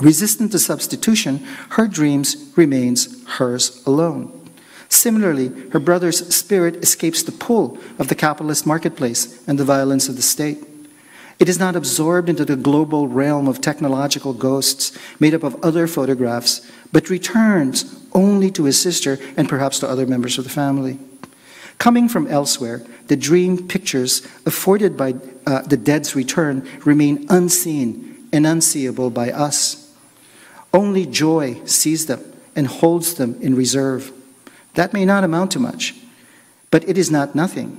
Resistant to substitution, her dreams remains hers alone. Similarly, her brother's spirit escapes the pull of the capitalist marketplace and the violence of the state. It is not absorbed into the global realm of technological ghosts made up of other photographs, but returns only to his sister and perhaps to other members of the family. Coming from elsewhere, the dream pictures afforded by uh, the dead's return remain unseen and unseeable by us. Only joy sees them and holds them in reserve. That may not amount to much, but it is not nothing.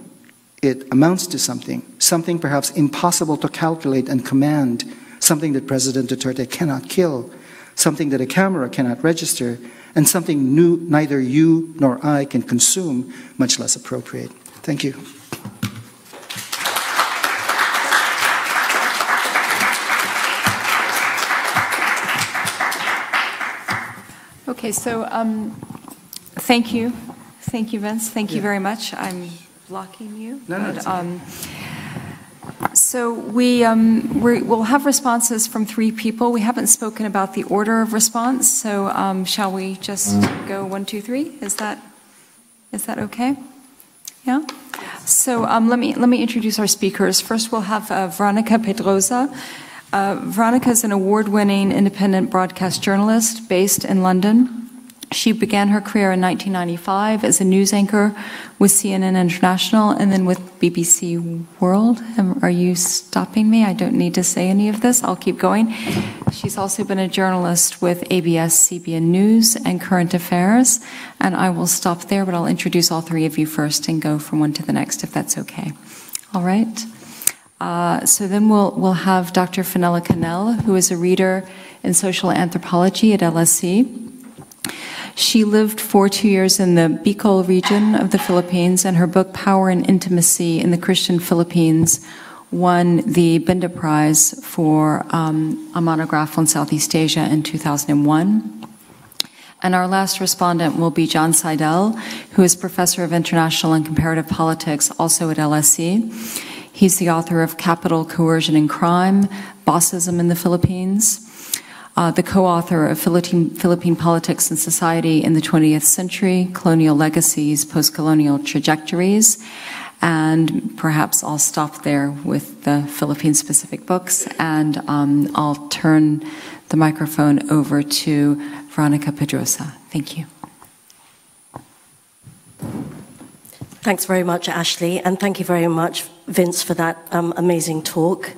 It amounts to something, something perhaps impossible to calculate and command, something that President Duterte cannot kill, something that a camera cannot register, and something new neither you nor I can consume, much less appropriate. Thank you. Okay, so um, thank you. Thank you, Vince. Thank you Yeah. very much. I'm blocking you. No, no, but, um, So we, um, we- we'll have responses from three people. We haven't spoken about the order of response, so um, shall we just go one, two, three? Is that, is that okay? Yeah? So um, let me, let me introduce our speakers. First, we'll have uh, Veronica Pedrosa. Uh, Veronica is an award-winning independent broadcast journalist based in London. She began her career in 1995 as a news anchor with CNN International and then with BBC World. Are you stopping me? I don't need to say any of this. I'll keep going. She's also been a journalist with ABS, CBN News, and Current Affairs. And I will stop there, but I'll introduce all three of you first and go from one to the next, if that's okay. All right. Uh, so then we'll, we'll have Dr. Fenella Cannell, who is a reader in social anthropology at LSE. She lived for two years in the Bicol region of the Philippines, and her book, Power and Intimacy in the Christian Philippines, won the Benda Prize for um, a monograph on Southeast Asia in 2001. And our last respondent will be John Sidel, who is professor of international and comparative politics, also at LSE. He's the author of Capital, Coercion, and Crime Bossism in the Philippines, uh, the co author of Philippine, Philippine Politics and Society in the 20th Century, Colonial Legacies, Post Colonial Trajectories. And perhaps I'll stop there with the Philippine specific books, and um, I'll turn the microphone over to Veronica Pedrosa. Thank you. Thanks very much, Ashley, and thank you very much, Vince, for that um, amazing talk.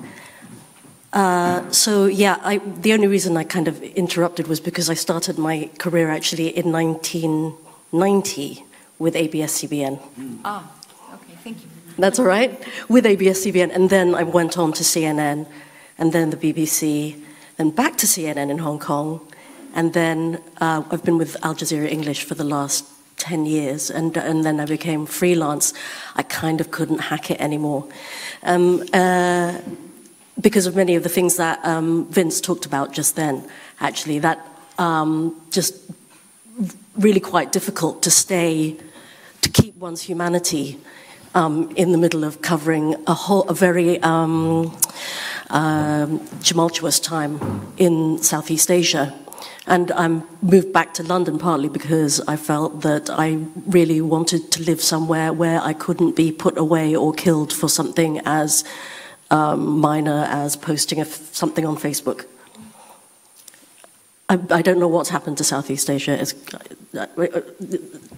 Uh, so, yeah, I, the only reason I kind of interrupted was because I started my career actually in 1990 with ABS CBN. Ah, okay, thank you. That's all right, with ABS CBN, and then I went on to CNN, and then the BBC, then back to CNN in Hong Kong, and then uh, I've been with Al Jazeera English for the last 10 years, and, and then I became freelance. I kind of couldn't hack it anymore. Um, uh, because of many of the things that um, Vince talked about just then, actually, that um, just really quite difficult to stay, to keep one's humanity um, in the middle of covering a whole, a very um, um, tumultuous time in Southeast Asia. And I moved back to London partly because I felt that I really wanted to live somewhere where I couldn't be put away or killed for something as um, minor as posting something on Facebook. I, I don't know what's happened to Southeast Asia. It's, uh, uh,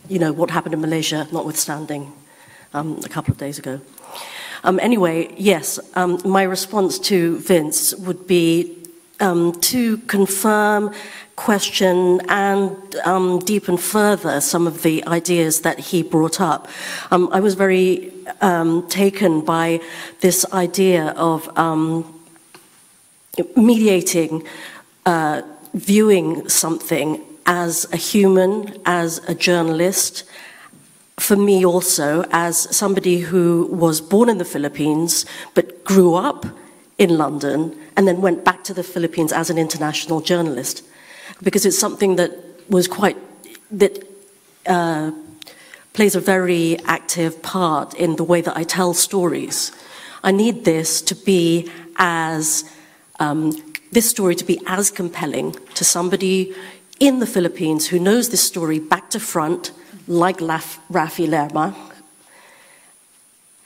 you know, what happened in Malaysia, notwithstanding, um, a couple of days ago. Um, anyway, yes, um, my response to Vince would be um, to confirm, question, and um, deepen further some of the ideas that he brought up. Um, I was very um, taken by this idea of um, mediating, uh, viewing something as a human, as a journalist, for me also, as somebody who was born in the Philippines but grew up in London and then went back to the Philippines as an international journalist, because it's something that was quite, that uh, plays a very active part in the way that I tell stories. I need this to be as, um, this story to be as compelling to somebody in the Philippines who knows this story back to front, like Raffy Lerma,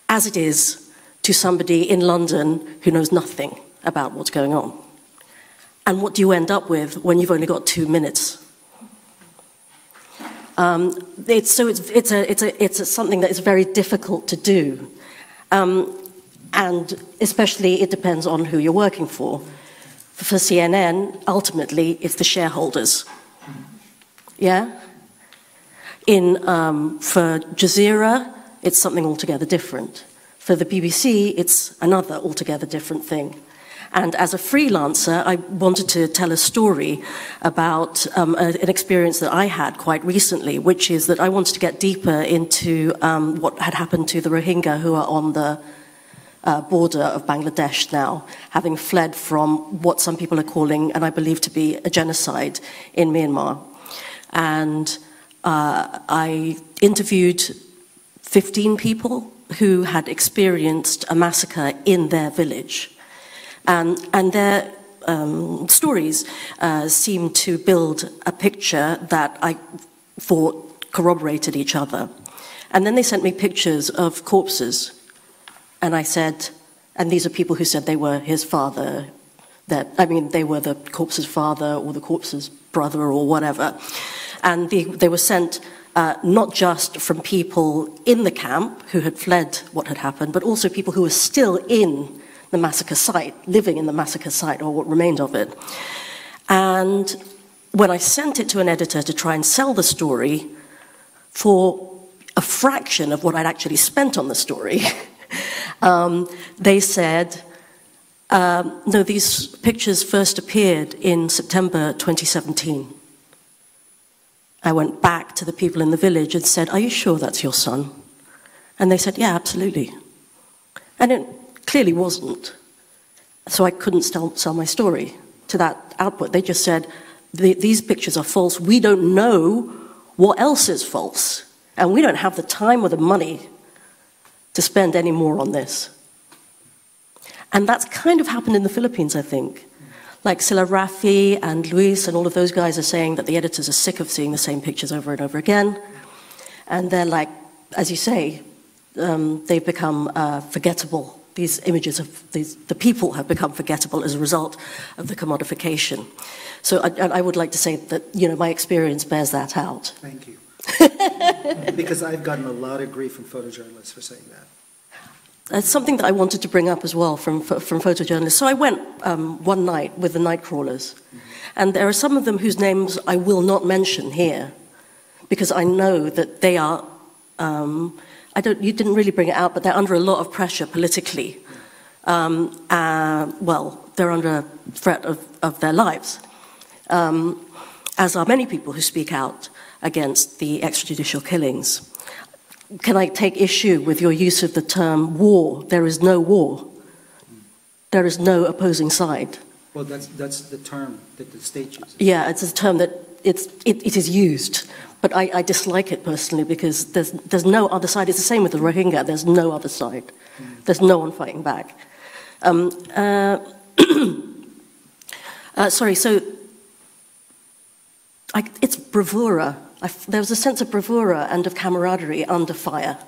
as it is to somebody in London who knows nothing about what's going on. And what do you end up with when you've only got two minutes? Um, it's, so it's, it's, a, it's, a, it's a something that is very difficult to do. Um, and especially it depends on who you're working for. For CNN, ultimately, it's the shareholders. Yeah? In, um, for Jazeera, it's something altogether different. For the BBC, it's another altogether different thing. And as a freelancer, I wanted to tell a story about um, a, an experience that I had quite recently, which is that I wanted to get deeper into um, what had happened to the Rohingya who are on the uh, border of Bangladesh now, having fled from what some people are calling, and I believe to be a genocide in Myanmar. And uh, I interviewed 15 people who had experienced a massacre in their village. Um, and their um, stories uh, to build a picture that I thought corroborated each other. And then they sent me pictures of corpses. And I said, and these are people who said they were his father, that, I mean, they were the corpse's father or the corpse's brother or whatever. And the, they were sent uh, not just from people in the camp who had fled what had happened, but also people who were still in the massacre site, living in the massacre site or what remained of it. And when I sent it to an editor to try and sell the story for a fraction of what I'd actually spent on the story, um, they said, um, no, these pictures first appeared in September 2017. I went back to the people in the village and said, Are you sure that's your son? And they said, Yeah, absolutely. And it clearly wasn't. So I couldn't sell, my story to that output. They just said, These pictures are false. We don't know what else is false. And we don't have the time or the money to spend any more on this. And that's kind of happened in the Philippines, I think. Like Sila Raffy and Luis and all of those guys are saying that the editors are sick of seeing the same pictures over and over again. And they're like, as you say, um, they've become uh, forgettable. These images of these, the people have become forgettable as a result of the commodification. So I, I would like to say that you know my experience bears that out. Thank you. because I've gotten a lot of grief from photojournalists for saying that. It's something that I wanted to bring up as well from, from photojournalists. So I went um, one night with the night crawlers, mm-hmm. and there are some of them whose names I will not mention here because I know that they are. Um, I don't, you didn't really bring it out, but they're under a lot of pressure politically. Um, uh, well, they're under threat of, of their lives, um, as are many people who speak out against the extrajudicial killings can I take issue with your use of the term war? There is no war. There is no opposing side. Well, that's, that's the term that the state uses. Yeah, it's a term that it's, it, it is used. But I, I, dislike it personally because there's, there's no other side. It's the same with the Rohingya. There's no other side. Mm. There's no one fighting back. Um, uh, uh, sorry, so I, it's bravura there was a sense of bravura and of camaraderie under fire.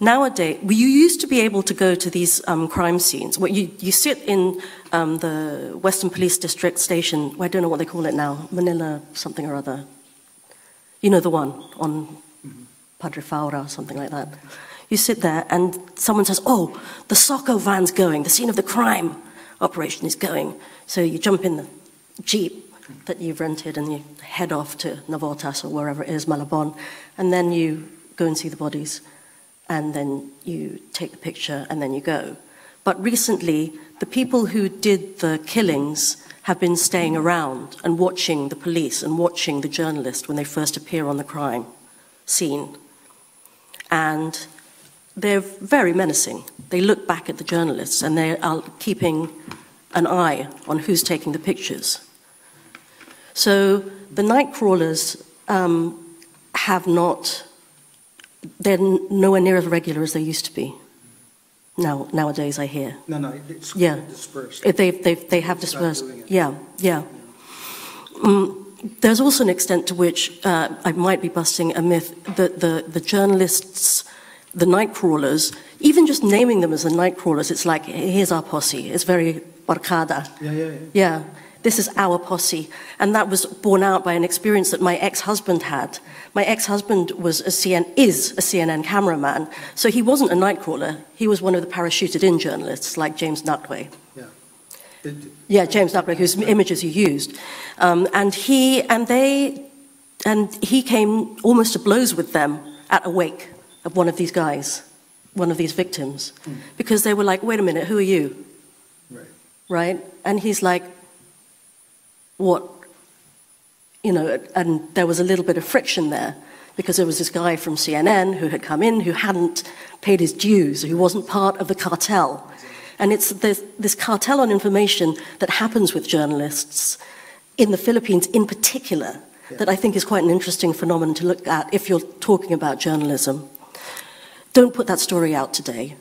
Nowadays, you used to be able to go to these um, crime scenes. You, you sit in um, the Western Police District station, well, I don't know what they call it now, Manila something or other. You know the one on Padre Faura or something like that. You sit there and someone says, Oh, the SOCO van's going, the scene of the crime operation is going. So you jump in the Jeep that you've rented and you head off to Navotas or wherever it is, Malabon, and then you go and see the bodies, and then you take the picture, and then you go. But recently, the people who did the killings have been staying around and watching the police and watching the journalist when they first appear on the crime scene. And they're very menacing. They look back at the journalists and they are keeping an eye on who's taking the pictures. So the night crawlers um, have not, they're nowhere near as regular as they used to be. Now, nowadays, I hear. No, no, it's yeah. dispersed. They, they, they have dispersed. Yeah, yeah. Mm, there's also an extent to which uh, I might be busting a myth that the, the journalists, the night crawlers, even just naming them as the night crawlers, it's like, here's our posse. It's very barkada. Yeah, yeah, yeah. Yeah, this is our posse. And that was borne out by an experience that my ex-husband had. My ex-husband was a CN, is a CNN cameraman, so he wasn't a nightcrawler. He was one of the parachuted-in journalists, like James Nachtwey. Yeah. Yeah, James Nachtwey, whose images you used. Um, and he, and they, and he came almost to blows with them at a wake of one of these guys, one of these victims, because they were like, wait a minute, who are you? Right. right? And he's like, what? You know, and there was a little bit of friction there because there was this guy from CNN who had come in who hadn't paid his dues, who wasn't part of the cartel. And it's this, this cartel on information that happens with journalists in the Philippines in particular that I think is quite an interesting phenomenon to look at if you're talking about journalism. Don't put that story out today.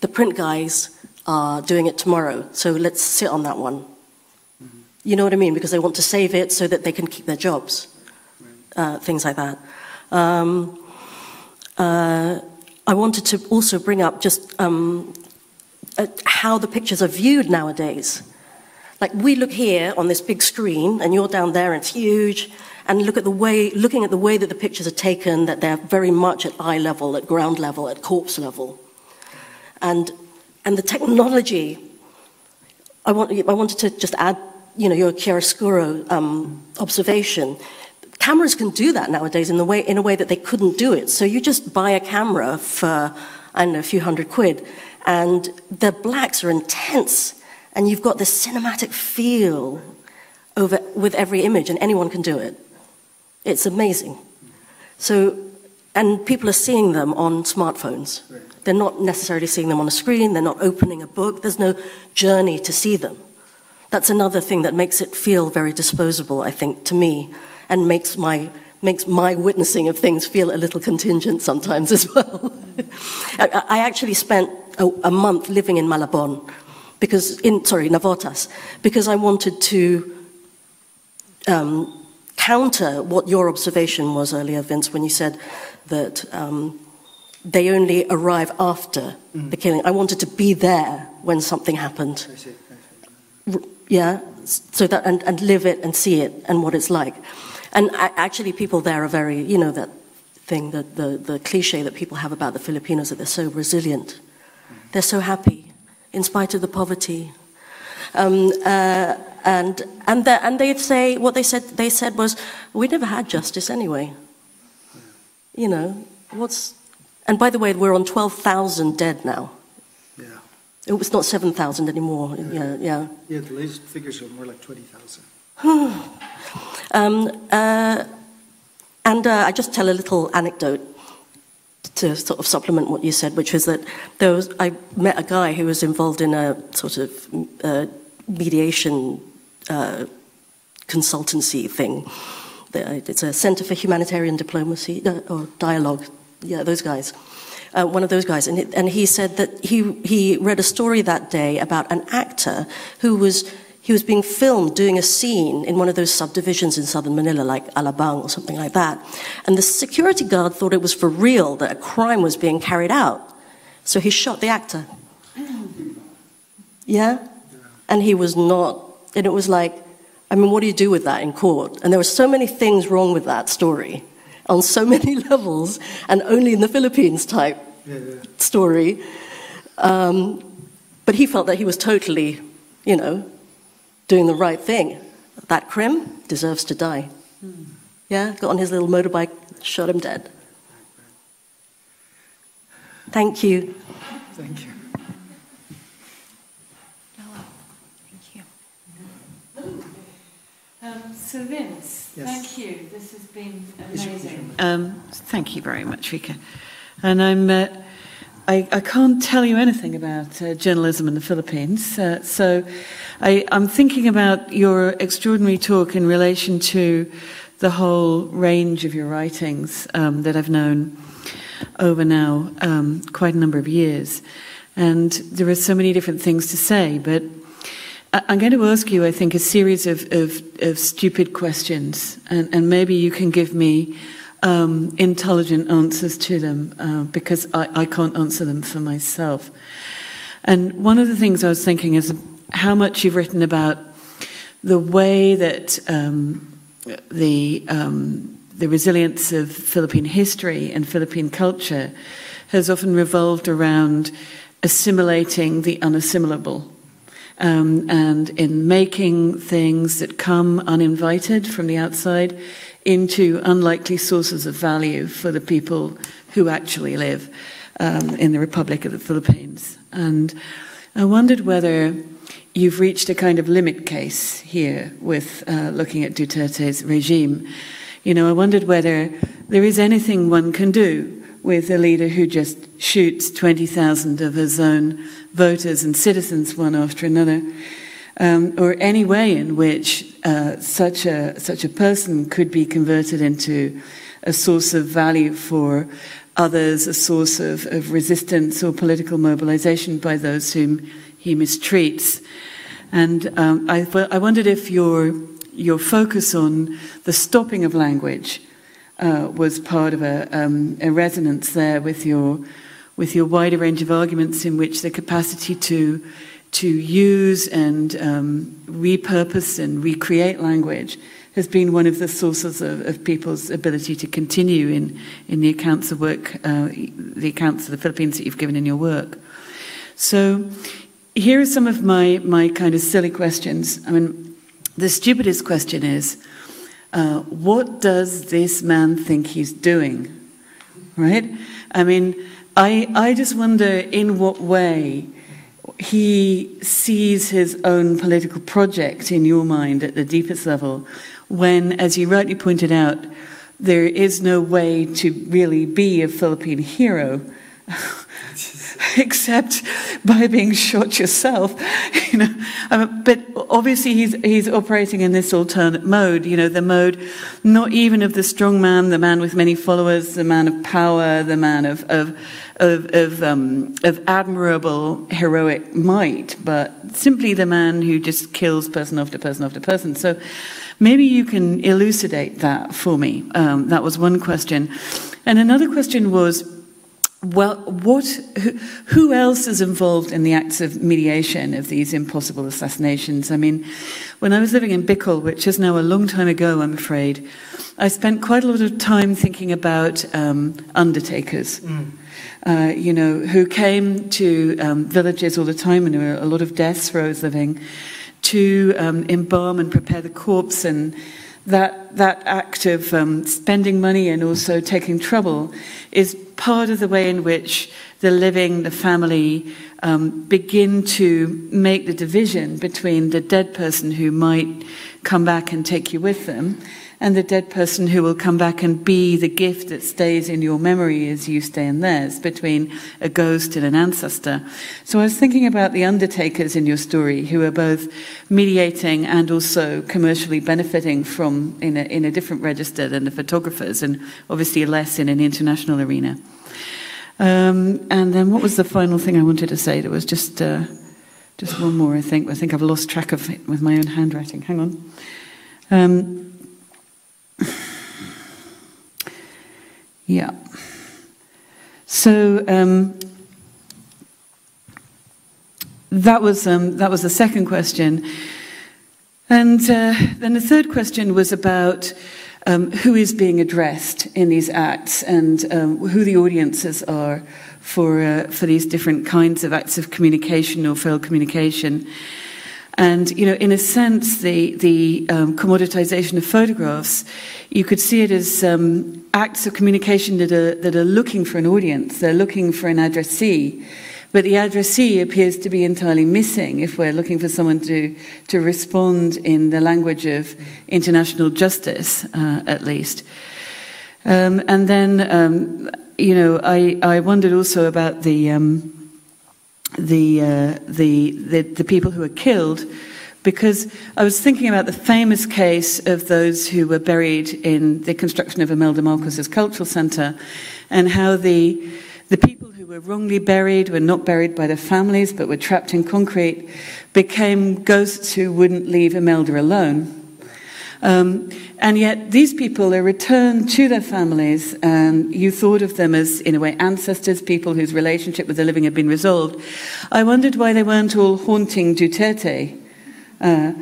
The print guys are doing it tomorrow, so let's sit on that one. You know what I mean? Because they want to save it so that they can keep their jobs, uh, things like that. Um, uh, I wanted to also bring up just um, uh, how the pictures are viewed nowadays. Like we look here on this big screen, and you're down there, and it's huge. And look at the way, looking at the way that the pictures are taken, that they're very much at eye level, at ground level, at corpse level. And, and the technology, I, want, I wanted to just add, you know, your chiaroscuro um, observation. Cameras can do that nowadays in, the way, in a way that they couldn't do it. So you just buy a camera for, I don't know, a few hundred quid, and the blacks are intense, and you've got this cinematic feel over, with every image, and anyone can do it. It's amazing. So, and people are seeing them on smartphones. They're not necessarily seeing them on a screen, they're not opening a book, there's no journey to see them. That's another thing that makes it feel very disposable, I think, to me, and makes my, makes my witnessing of things feel a little contingent sometimes as well. I, I actually spent a, a month living in Malabon, because in, sorry, Navotas, because I wanted to um, counter what your observation was earlier, Vince, when you said that um, they only arrive after the killing. I wanted to be there when something happened. I see, I see. Yeah, so that and, and live it and see it and what it's like. And a- actually, people there are very, you know, that thing, the, the, the cliche that people have about the Filipinos that they're so resilient. They're so happy in spite of the poverty. Um, uh, and and the, and they'd say what they said. They said was, "We never had justice anyway." You know what's? And by the way, we're on twelve thousand dead now. It was not seven thousand anymore. Yeah, yeah. Yeah, the latest figures are more like 20,000. Um, uh, and uh, I just tell a little anecdote to sort of supplement what you said, which was that there was, I met a guy who was involved in a sort of uh, mediation uh, consultancy thing. It's a Center for Humanitarian Diplomacy uh, or Dialogue. Yeah, those guys. Uh, one of those guys, and, it, and he said that he he read a story that day about an actor who was he was being filmed doing a scene in one of those subdivisions in southern Manila, like Alabang or something like that. And the security guard thought it was for real that a crime was being carried out. So he shot the actor. Yeah? And he was not, and it was like, I mean, what do you do with that in court? And there were so many things wrong with that story on so many levels, and only in the Philippines type Yeah, yeah. story. Um, but he felt that he was totally, you know, doing the right thing. That Krim deserves to die. Yeah, got on his little motorbike, shot him dead. Thank you. Thank you. Thank you. Um, so Vince, Yes. thank you. This has been Is your- is amazing. Um, thank you very much, Rika. And I'm, uh, I, I can't tell you anything about uh, journalism in the Philippines. Uh, so I, I'm thinking about your extraordinary talk in relation to the whole range of your writings um, that I've known over now um, quite a number of years. And there are so many different things to say, but I- I'm going to ask you, I think, a series of, of, of stupid questions, and, and maybe you can give me um, intelligent answers to them uh, because I, I can't answer them for myself. And one of the things I was thinking is how much you've written about the way that um, the, um, the resilience of Philippine history and Philippine culture has often revolved around assimilating the unassimilable. Um, and in making things that come uninvited from the outside into unlikely sources of value for the people who actually live um, in the Republic of the Philippines. And I wondered whether you've reached a kind of limit case here with uh, looking at Duterte's regime. You know, I wondered whether there is anything one can do with a leader who just shoots 20,000 of his own voters and citizens one after another, um, or any way in which uh, such, a, such a person could be converted into a source of value for others, a source of, of resistance or political mobilization by those whom he mistreats. And um, I, I wondered if your, your focus on the stopping of language uh, was part of a, um, a, resonance there with your, with your wider range of arguments in which the capacity to, to use and um, repurpose and recreate language has been one of the sources of, of people's ability to continue in, in the accounts of work, uh, the accounts of the Philippines that you've given in your work. So here are some of my, my kind of silly questions. I mean, the stupidest question is, uh, what does this man think he's doing? Right? I mean, I, I just wonder in what way he sees his own political project in your mind at the deepest level, when, as you rightly pointed out, there is no way to really be a Philippine hero except by being shot yourself. You know, um, but obviously he's he's operating in this alternate mode. You know, the mode not even of the strong man, the man with many followers, the man of power, the man of of of of, um, of admirable heroic might, but simply the man who just kills person after person after person. So. Maybe you can elucidate that for me. Um, that was one question. And another question was well, what, who, who, else is involved in the acts of mediation of these impossible assassinations? I mean, when I was living in Bicol, which is now a long time ago, I'm afraid, I spent quite a lot of time thinking about um, undertakers. Mm. Uh, you know, who came to um, villages all the time, and there were a lot of deaths where I was living, to um, embalm and prepare the corpse and that, that act of um, spending money and also taking trouble is part of the way in which the living, the family, um, begin to make the division between the dead person who might come back and take you with them and the dead person who will come back and be the gift that stays in your memory as you stay in theirs, between a ghost and an ancestor. So I was thinking about the undertakers in your story who are both mediating and also commercially benefiting from in a, in a different register than the photographers, and obviously less in an international arena. Um, and then what was the final thing I wanted to say? There was just uh, just one more, I think. I think I've lost track of it with my own handwriting. Hang on. Um, yeah. So um, that was um, that was the second question, and uh, then the third question was about um, who is being addressed in these acts and um, who the audiences are for uh, for these different kinds of acts of communication or failed communication. And, you know, in a sense, the, the um, commoditization of photographs, you could see it as um, acts of communication that are, that are looking for an audience. They're looking for an addressee. But the addressee appears to be entirely missing if we're looking for someone to, to respond in the language of international justice, uh, at least. Um, and then, um, you know, I, I wondered also about the um, the, uh, the, the, the people who were killed because I was thinking about the famous case of those who were buried in the construction of Imelda Marcos's cultural center and how the, the people who were wrongly buried, were not buried by their families, but were trapped in concrete, became ghosts who wouldn't leave Imelda alone. Um, and yet, these people are returned to their families, and you thought of them as, in a way, ancestors, people whose relationship with the living had been resolved. I wondered why they weren't all haunting Duterte. Uh,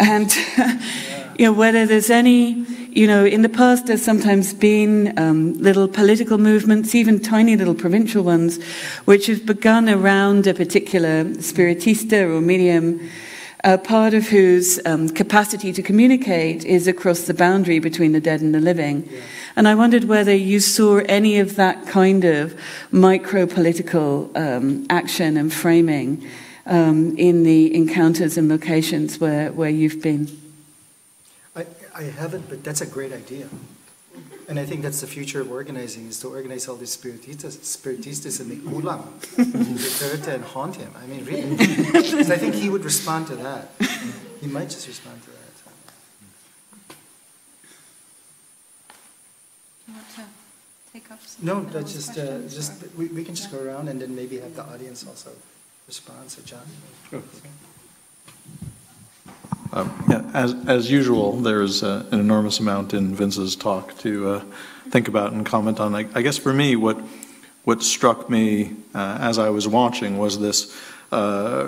and, you know, whether there's any you know, in the past, there's sometimes been um, little political movements, even tiny little provincial ones, which have begun around a particular spiritista or medium, uh, part of whose um, capacity to communicate is across the boundary between the dead and the living. Yeah. And I wondered whether you saw any of that kind of micro political um, action and framing um, in the encounters and locations where, where you've been. I haven't, but that's a great idea. And I think that's the future of organizing, is to organize all these spiritistas, spiritistas and make ulam, Duterte and haunt him. I mean, really. Because I think he would respond to that. He might just respond to that. You want to take up some No, that's just, uh, just we, we can just go around and then maybe have the audience also respond. So, John? Sure. Yeah, as, as usual, there's uh, an enormous amount in Vince's talk to uh, think about and comment on. I, I, guess for me, what what struck me uh, as I was watching was this uh,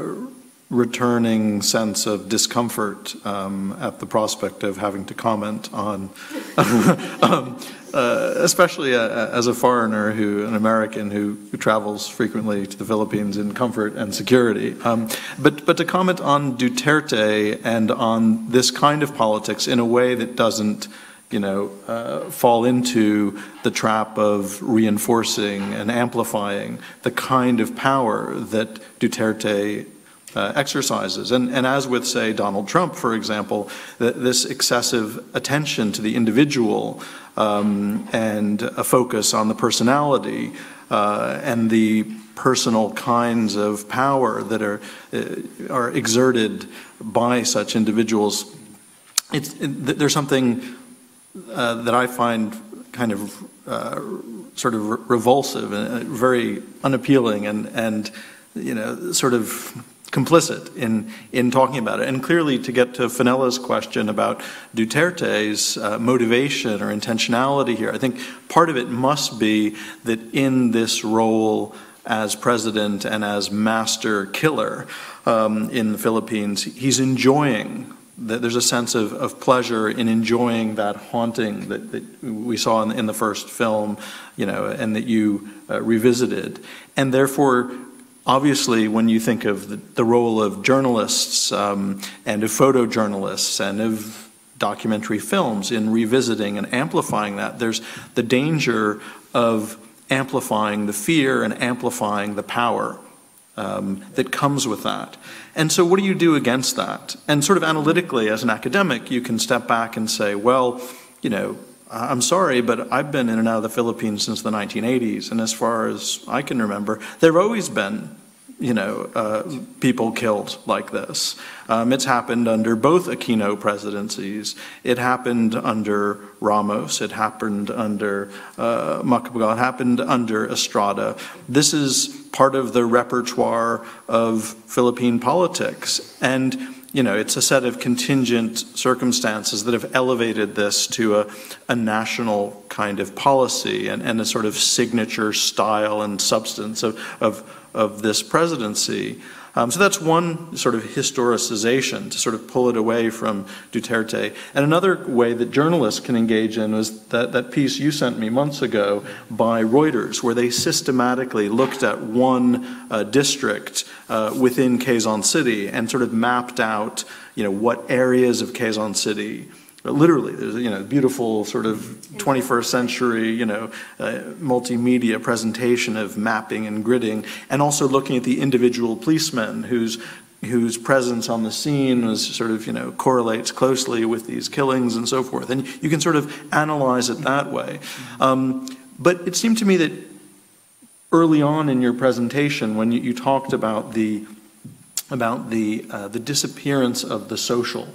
returning sense of discomfort um, at the prospect of having to comment on um, uh, especially a, uh, as a foreigner who, an American who, who, travels frequently to the Philippines in comfort and security. Um, but, but to comment on Duterte and on this kind of politics in a way that doesn't you know, uh, fall into the trap of reinforcing and amplifying the kind of power that Duterte uh, exercises. And, and as with, say, Donald Trump, for example, this excessive attention to the individual um, and a focus on the personality uh, and the personal kinds of power that are, uh, are exerted by such individuals. It's, it, there's something uh, that I find kind of uh, sort of re revulsive and very unappealing and, and you know, sort of complicit in, in talking about it. And clearly, to get to Fenella's question about Duterte's uh, motivation or intentionality here, I think part of it must be that in this role as president and as master killer um, in the Philippines, he's enjoying that there's a sense of, of pleasure in enjoying that haunting that, that we saw in, in, the first film, you know, and that you uh, revisited. And therefore, Obviously, when you think of the, the role of journalists um, and of photojournalists and of documentary films in revisiting and amplifying that, there's the danger of amplifying the fear and amplifying the power um, that comes with that. And so, what do you do against that? And sort of analytically, as an academic, you can step back and say, well, you know, I'm sorry, but I've been in and out of the Philippines since the 1980s, and as far as I can remember, there have always been, you know, uh, people killed like this. Um, it's happened under both Aquino presidencies. It happened under Ramos. It happened under uh, It happened under Estrada. This is part of the repertoire of Philippine politics, and you know, it's a set of contingent circumstances that have elevated this to a, a national kind of policy and, and, a sort of signature style and substance of, of, of this presidency. Um, so that's one sort of historicization to sort of pull it away from Duterte. And another way that journalists can engage in was that, that piece you sent me months ago by Reuters, where they systematically looked at one uh, district uh, within Quezon City and sort of mapped out, you know, what areas of Quezon City literally, there's you know beautiful sort of 21st century you know uh, multimedia presentation of mapping and gridding, and also looking at the individual policemen whose whose presence on the scene was sort of you know correlates closely with these killings and so forth, and you can sort of analyze it that way. Um, but it seemed to me that early on in your presentation, when you, you talked about the about the uh, the disappearance of the social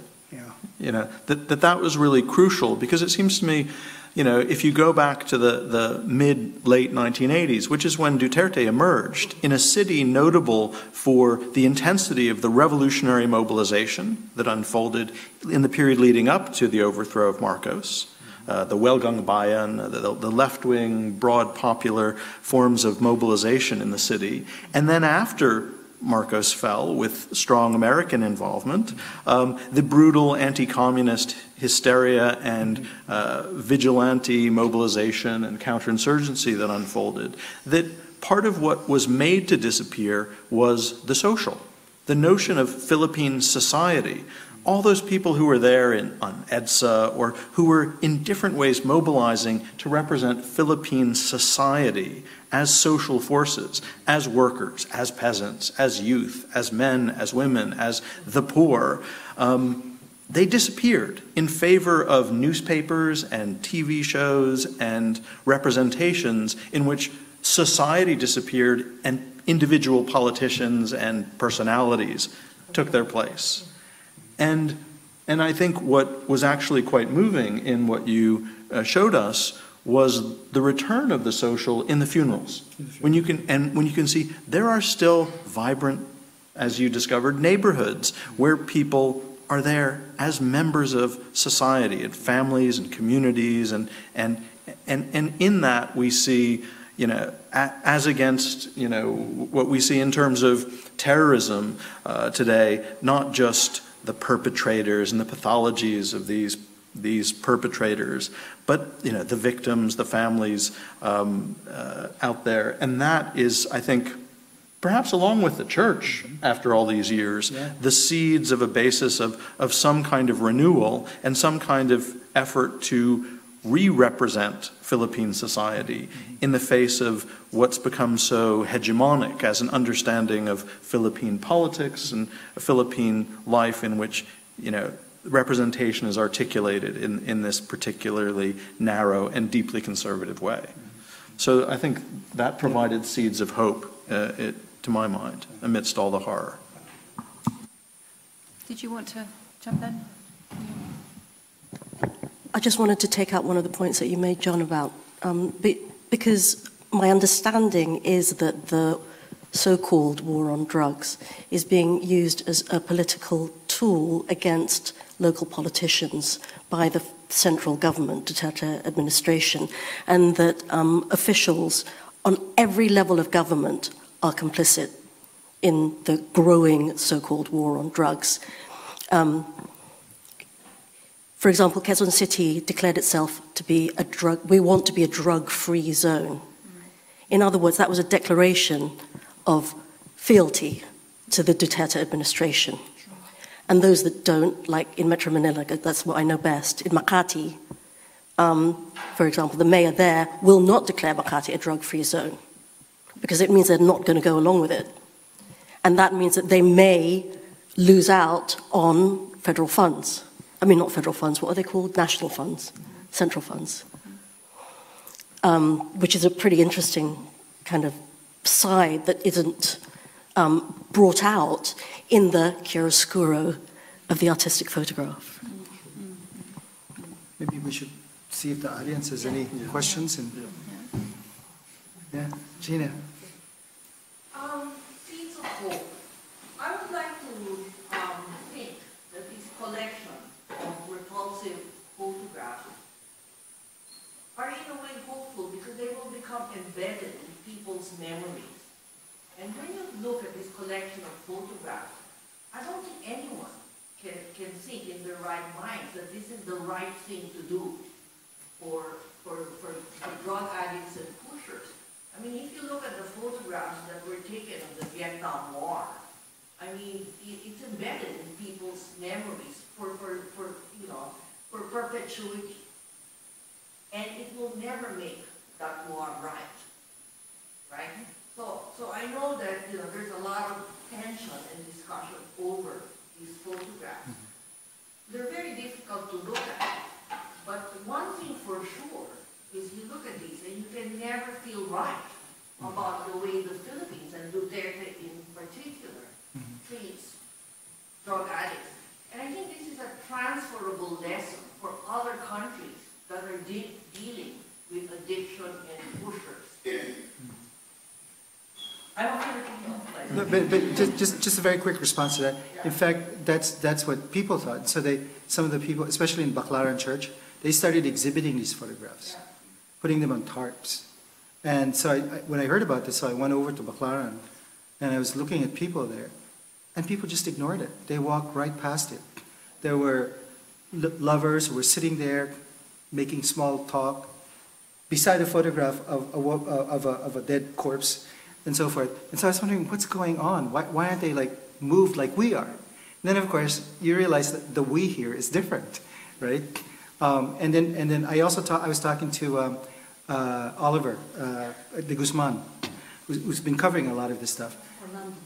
you know, that, that that was really crucial because it seems to me you know, if you go back to the, the mid late 1980s, which is when Duterte emerged, in a city notable for the intensity of the revolutionary mobilization that unfolded in the period leading up to the overthrow of Marcos. Uh, the Welgang Bayan, the, the left wing, broad popular forms of mobilization in the city. And then after Marcos fell with strong American involvement, um, the brutal anti communist hysteria and uh, vigilante mobilization and counterinsurgency that unfolded, that part of what was made to disappear was the social, the notion of Philippine society. All those people who were there in, on EDSA or who were in different ways mobilizing to represent Philippine society as social forces, as workers, as peasants, as youth, as men, as women, as the poor. Um, they disappeared in favor of newspapers and TV shows and representations in which society disappeared and individual politicians and personalities took their place. And, and I think what was actually quite moving in what you uh, showed us was the return of the social in the funerals. When you can, and when you can see there are still vibrant, as you discovered, neighborhoods where people are there as members of society and families and communities and and and and in that we see you know as against you know what we see in terms of terrorism uh, today not just the perpetrators and the pathologies of these these perpetrators but you know the victims the families um, uh, out there. And that is I think perhaps along with the church after all these years, yeah. the seeds of a basis of, of some kind of renewal and some kind of effort to re represent Philippine society in the face of what's become so hegemonic as an understanding of Philippine politics and a Philippine life in which, you know, representation is articulated in, in this particularly narrow and deeply conservative way. So I think that provided seeds of hope. Uh, it, to my mind, amidst all the horror. Did you want to jump in? I just wanted to take out one of the points that you made, John, about um, because my understanding is that the so-called war on drugs is being used as a political tool against local politicians by the central government, Duterte administration, and that um, officials on every level of government are complicit in the growing so-called war on drugs. Um, for example, Quezon City declared itself to be a drug, we want to be a drug-free zone. In other words, that was a declaration of fealty to the Duterte administration. And those that don't, like in Metro Manila, that's what I know best, in Makati, um, for example, the mayor there will not declare Makati a drug-free zone because it means they're not going to go along with it. And that means that they may lose out on federal funds. I mean, not federal funds, what are they called? National funds, central funds. Um, which is a pretty interesting kind of side that isn't um, brought out in the chiaroscuro of the artistic photograph. Maybe we should see if the audience has any questions. And, yeah, Gina. Um, seeds of hope. I would like to um, think that this collection of repulsive photographs are in a way hopeful because they will become embedded in people's memories. And when you look at this collection of photographs, I don't think anyone can, can think in their right minds that this is the right thing to do for, for, for, drug addicts and pushers. I mean, if you look at the photographs that were taken of the Vietnam War, I mean, it's embedded in people's memories for, for, for you know, for perpetuity. And it will never make that war right, right? So, so I know that, you know, there's a lot of tension and discussion over these photographs. Mm -hmm. They're very difficult to look at. But one thing for sure is you look at these and you can never feel right about the way the Philippines and Duterte in particular mm-hmm. treats drug addicts. And I think this is a transferable lesson for other countries that are de- dealing with addiction and pushers. I don't feel it No, But, but just, just, just a very quick response to that. In fact, that's, that's what people thought. So they, some of the people, especially in Baclaran Church, they started exhibiting these photographs, putting them on tarps. And so I, I, when I heard about this, so I went over to Baclaran and I was looking at people there and people just ignored it. They walked right past it. There were lo- lovers who were sitting there making small talk beside a photograph of a, of a, of a dead corpse and so forth. And so I was wondering, what's going on? Why, why aren't they like moved like we are? And then, of course, you realize that the we here is different, right? Um, and then, and then I also I was talking to um, uh, Oliver uh, de Guzman, who's, who's been covering a lot of this stuff.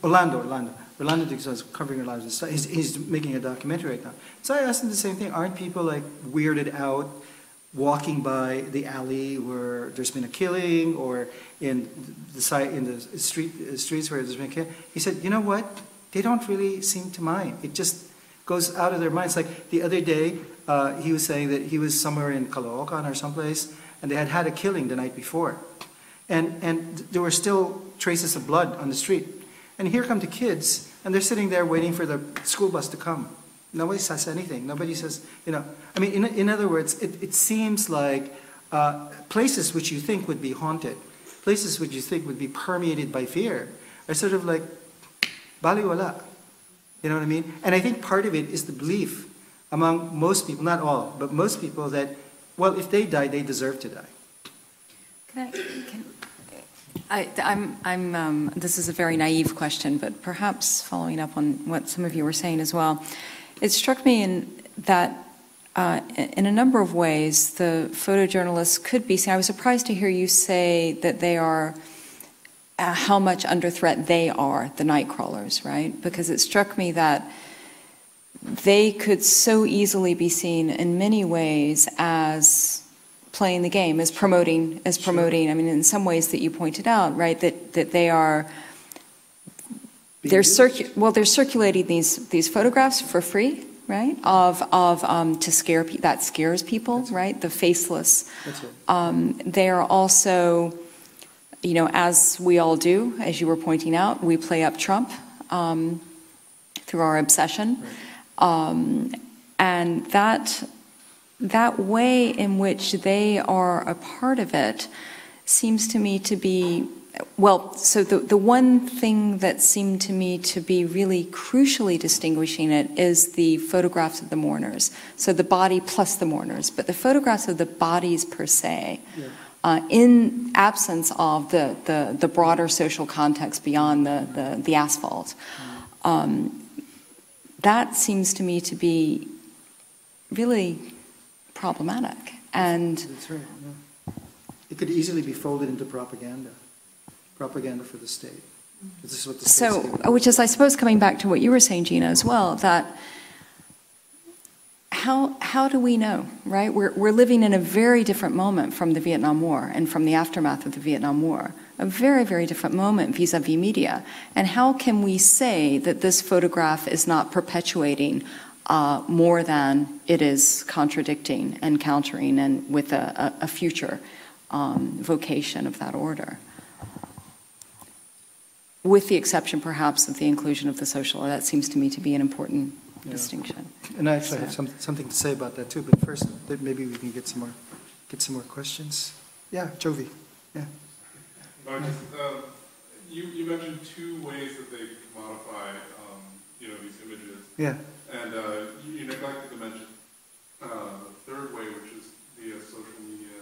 Orlando, Orlando. Orlando de Guzman is covering a lot of this stuff. He's, he's making a documentary right now. So I asked him the same thing. Aren't people like weirded out walking by the alley where there's been a killing or in the site in the street streets where there's been a killing? He said, you know what? They don't really seem to mind. It just goes out of their minds. Like the other day, uh, he was saying that he was somewhere in Caloocan or someplace, and they had had a killing the night before, and and there were still traces of blood on the street. And here come the kids, and they're sitting there waiting for the school bus to come. Nobody says anything. Nobody says, you know. I mean, in, in other words, it, it seems like uh, places which you think would be haunted, places which you think would be permeated by fear, are sort of like baliwala. You know what I mean? And I think part of it is the belief among most people, not all, but most people, that, well, if they die, they deserve to die. Can I, can, I, I'm, I'm, um, this is a very naive question, but perhaps following up on what some of you were saying as well. It struck me in that uh, in a number of ways, the photojournalists could be seen. I was surprised to hear you say that they are, uh, how much under threat they are, the night crawlers, right? Because it struck me that they could so easily be seen in many ways as playing the game, as promoting, as promoting. I mean, in some ways that you pointed out, right? That that they are they're circu- well, they're circulating these these photographs for free, right? Of of um, to scare pe- that scares people, right? The faceless. That's. Um, they are also, you know, as we all do, as you were pointing out, we play up Trump um, through our obsession, um, and that that way in which they are a part of it seems to me to be well, so the, the one thing that seemed to me to be really crucially distinguishing it is the photographs of the mourners. So the body plus the mourners, but the photographs of the bodies per se, Yeah. uh, in absence of the, the, the broader social context beyond the, the, the asphalt, um, that seems to me to be really problematic. And That's right. yeah. It could easily be folded into propaganda, propaganda for the state. This is what the So, which is, I suppose, coming back to what you were saying, Gina, as well, that how, how do we know, right? We're, we're living in a very different moment from the Vietnam War and from the aftermath of the Vietnam War. A very, very different moment vis a vis media. And how can we say that this photograph is not perpetuating uh, more than it is contradicting and countering and with a, a, a future um, vocation of that order? With the exception perhaps of the inclusion of the social, that seems to me to be an important Yeah. distinction. And I actually have some, something to say about that too, but first, maybe we can get some more, get some more questions. Yeah, Jovi, yeah. No, just, uh, you, you mentioned two ways that they modify, um, you know, these images. Yeah, And, uh, you you neglected to mention, uh, the third way, which is via social media,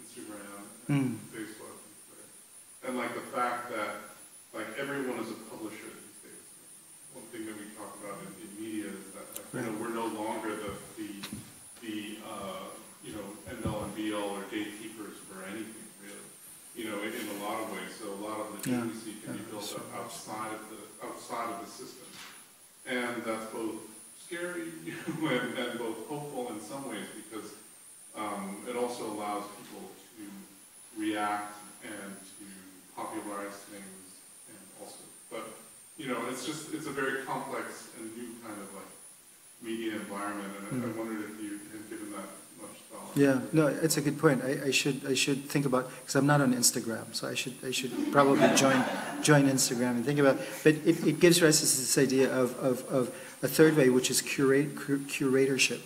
Instagram, and Mm. Facebook, and And like the fact that, like, everyone is a publisher these days. One thing that we talk about in, in media is that, like, you know, we're no longer the, the, the, uh, you know, end all and be all or gatekeepers for anything, really. You know, in, in a lot of ways, so a lot of Yeah. legitimacy can be built up outside of the, outside of the system. And that's both scary and, and both hopeful in some ways because um, it also allows people to react and to popularize things but, you know, it's just, it's a very complex and new kind of like media environment, and I- I mm-hmm. wondered if you had given that much thought. Yeah, no, it's a good point. I, I should, I should think about, because I'm not on Instagram, so I should, I should probably join, join Instagram and think about, but it, it gives rise to this idea of, of, of a third way, which is curate, cur- curatorship.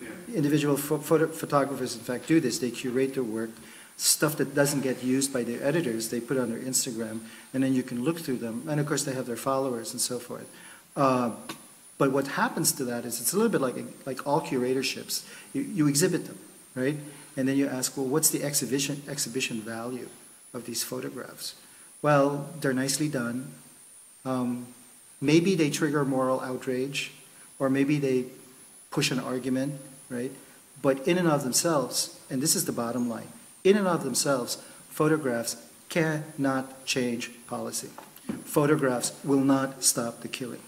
Yeah. Individual pho- photo, photographers, in fact, do this. They curate their work. Stuff that doesn't get used by their editors, they put on their Instagram, and then you can look through them. And of course, they have their followers and so forth. Uh, but what happens to that is it's a little bit like, like all curatorships. You, you exhibit them, right? And then you ask, well, what's the exhibition, exhibition value of these photographs? Well, they're nicely done. Um, maybe they trigger moral outrage, or maybe they push an argument, right? But in and of themselves, and this is the bottom line, in and of themselves, photographs cannot change policy. Photographs will not stop the killing.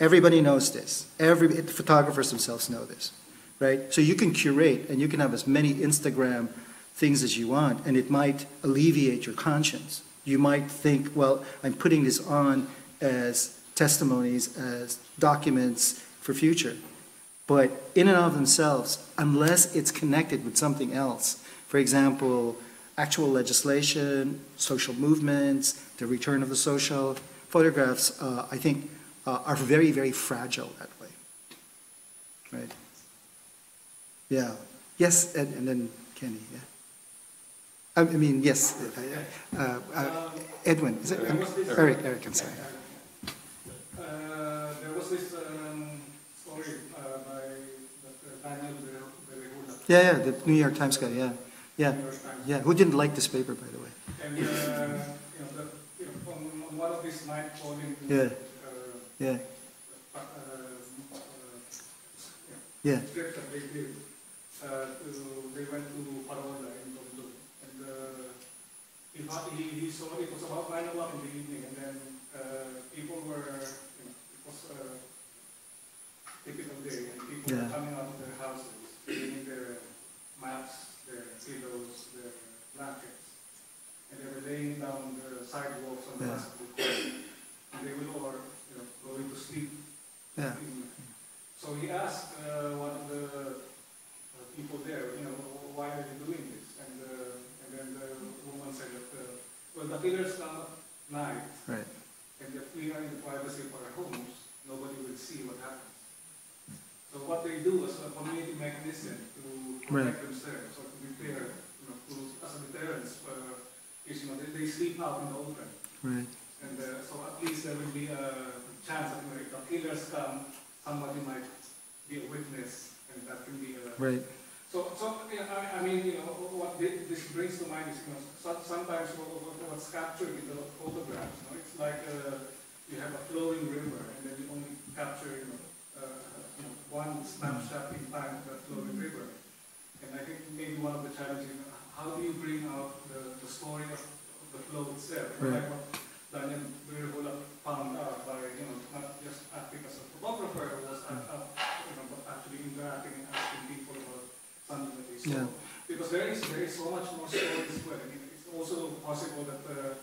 Everybody knows this. Every, the photographers themselves know this, right? So you can curate and you can have as many Instagram things as you want, and it might alleviate your conscience. You might think, well, I'm putting this on as testimonies, as documents for future. But in and of themselves, unless it's connected with something else, for example, actual legislation, social movements, the return of the social, photographs, uh, I think, uh, are very, very fragile that way. Right? Yeah. Yes, and, and then Kenny, yeah. I I mean, yes, uh, uh, Edwin, is it? Eric, Eric, I'm sorry. Uh, there was this um, story uh, by Dr. Daniel Yeah, yeah, the New York Times guy, yeah, yeah, New York Times. yeah, who didn't like this paper, by the way? And, uh, you know, the, you know, on, on one of these night crawling, Yeah. uh, Yeah, uh, uh, yeah, that they did, uh, to, they went to Parola in Tondo. And uh, he, he, he saw it was about nine o'clock in the evening, and then uh, people were, you know, it was a typical day, and people Yeah. were coming out of their houses, bringing their mats, their pillows, their blankets, and they were laying down the sidewalks on the Yeah. court, and they were all, you know, going to sleep. Yeah, so he asked uh, one of the uh, people there, you know, why are you doing this? And, uh, and then the woman said that, uh, well, the killers come at night, right, and if we are in the privacy of our homes, nobody will see what happens. So what they do is a community mechanism to protect themselves, to you know, to, as a deterrence, uh, is, you know, they, they sleep out in the open. right, And uh, so at least there will be a chance that you know, if the killers come, somebody might be a witness, and that can be a. right, So, so yeah, I, I mean, you know, what this brings to mind is, you know, sometimes what- what- what's captured in the photographs, you know, it's like uh, you have a flowing river, and then you only capture, you know, uh, you know, one snapshot in time of that flowing river. And I think maybe one of the challenges, how do you bring out the, the story of, of the flow itself? Right. Like what Daniel Berehulak found out by, you know, not just acting as a photographer, was, uh, you know, but actually interacting and asking people about something that they Yeah. Because there is, there is so much more story as well. I mean, it's also possible that, uh,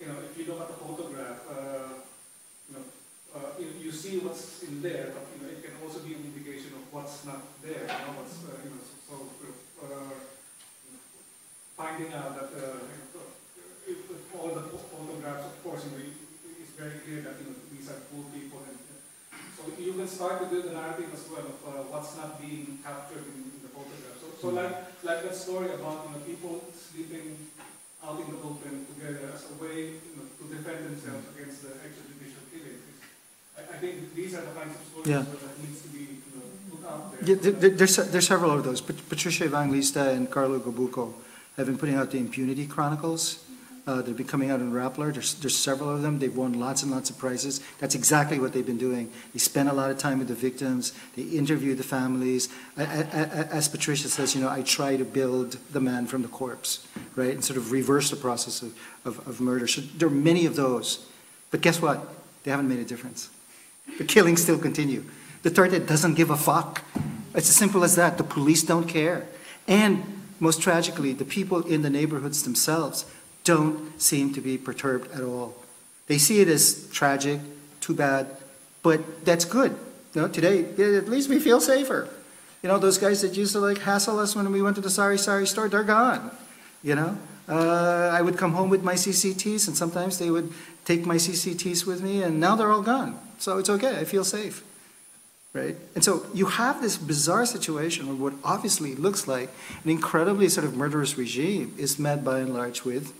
you know, if you look at the photograph, uh, you know, uh, you, you see what's in there, but, you know, it can also be an indication of what's not there, you know, what's, uh, you know, so, uh, finding out that, uh, all the photographs, of course, you know, it- it's very clear that, you know, these are poor people and, uh, so you can start to build a narrative as well of uh, what's not being captured in, in the photograph. So, so like, like that story about, you know, people sleeping out in the open together as a way, you know, to defend themselves against the killings. I, think these are the kinds of stories Yeah. that needs to be, you know, put out there. Yeah, there- there- There's, there's several of those. Pat- Patricia Evangelista and Carlo Gobuco have been putting out the Impunity Chronicles. Uh, They've been coming out in Rappler. There's, there's several of them. They've won lots and lots of prizes. That's exactly what they've been doing. They spend a lot of time with the victims. They interview the families. I- I- I- As Patricia says, you know, I try to build the man from the corpse, right? And sort of reverse the process of, of, of murder. So there are many of those. But guess what? They haven't made a difference. The killings still continue. Duterte doesn't give a fuck. It's as simple as that. The police don't care. And most tragically, the people in the neighborhoods themselves don't seem to be perturbed at all. They see it as tragic, too bad, but that's good. You know, today, at least we feel safer. You know, those guys that used to like hassle us when we went to the Sari Sari store, they're gone. You know, uh, I would come home with my CCTs, and sometimes they would take my CCTs with me, and now they're all gone. So it's okay. I feel safe, right? And so you have this bizarre situation where what obviously looks like an incredibly sort of murderous regime is met by and large with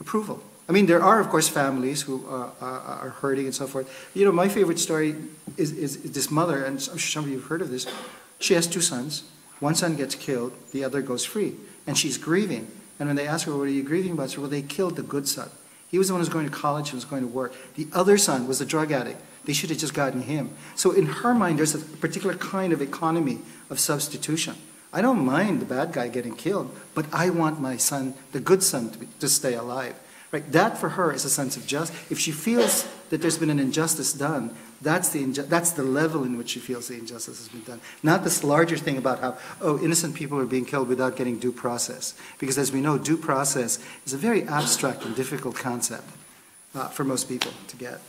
approval. I mean, there are, of course, families who uh, are, are hurting and so forth. You know, my favorite story is, is, is this mother, and some of you have heard of this. She has two sons. One son gets killed, the other goes free, and she's grieving. And when they ask her, what are you grieving about? She said, well, they killed the good son. He was the one who was going to college and was going to work. The other son was a drug addict. They should have just gotten him. So in her mind, there's a particular kind of economy of substitution. I don't mind the bad guy getting killed, but I want my son, the good son, to, be, to stay alive. Right? That for her is a sense of justice. If she feels that there's been an injustice done, that's the, that's the level in which she feels the injustice has been done. Not this larger thing about how, oh, innocent people are being killed without getting due process. Because as we know, due process is a very abstract and difficult concept uh, for most people to get.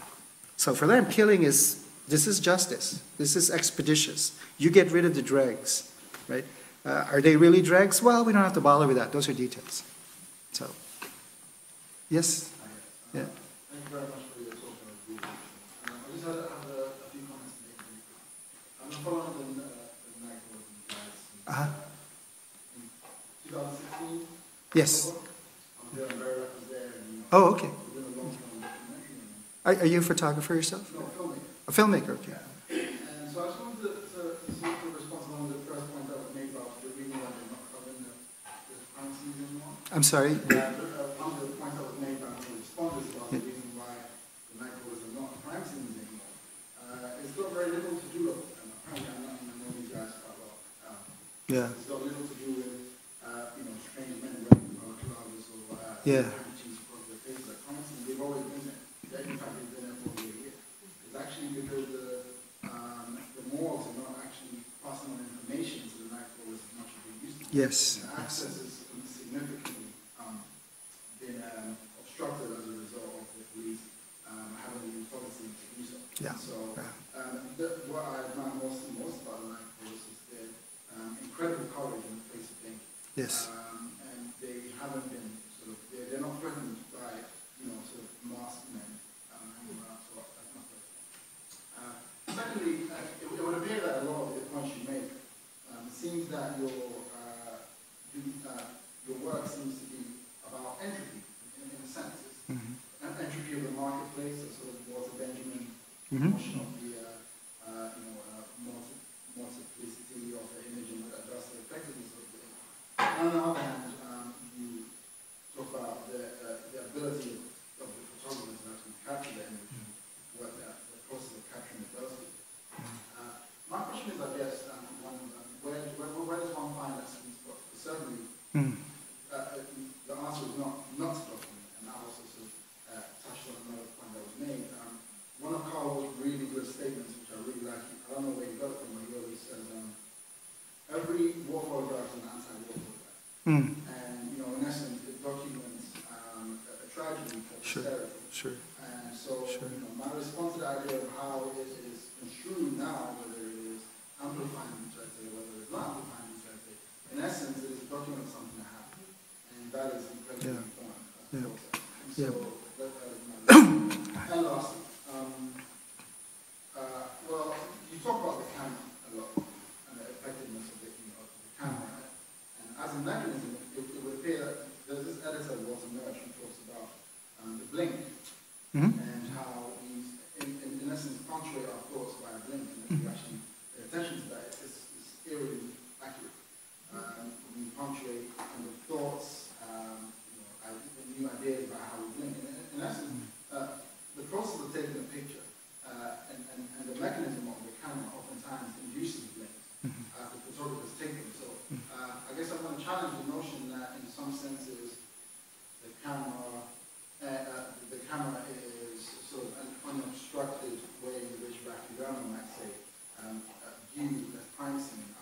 So for them, killing is, this is justice. This is expeditious. You get rid of the dregs, right? Uh, are they really dregs? Well, we don't have to bother with that. Those are details. So, yes? Yeah. Thank you very much for your talk. I really appreciate it. I just had, have a, a few comments to make. really quick. I'm following the, the NAGPRA guys. Uh-huh. In 2016. Yes. I'm there, I'm very was there, and, you know, Oh, okay. we're doing a long-term documentary. and- Are, are you a photographer yourself? No. A filmmaker, okay. And so I just wanted to, to, to see if the response to one of the first points that was made about the reason why they're not covering the, the crime scenes anymore. I'm sorry. Uh, uh, one of the points that was made by one of the respondents about the reason why the nightcrawlers are not crime scenes anymore. Uh, it's got very little to do with, and apparently I'm not, I know these guys quite well. Um, Yeah. It's got little to do with, uh, you know, strange men wearing uh, clothes or, uh, Yeah. their faces like crime scenes. They've always been there. In fact, they've been there for over a year. It's actually because the, um, the malls are not actually passing on information to the nightcrawlers as much as they used to. Yes.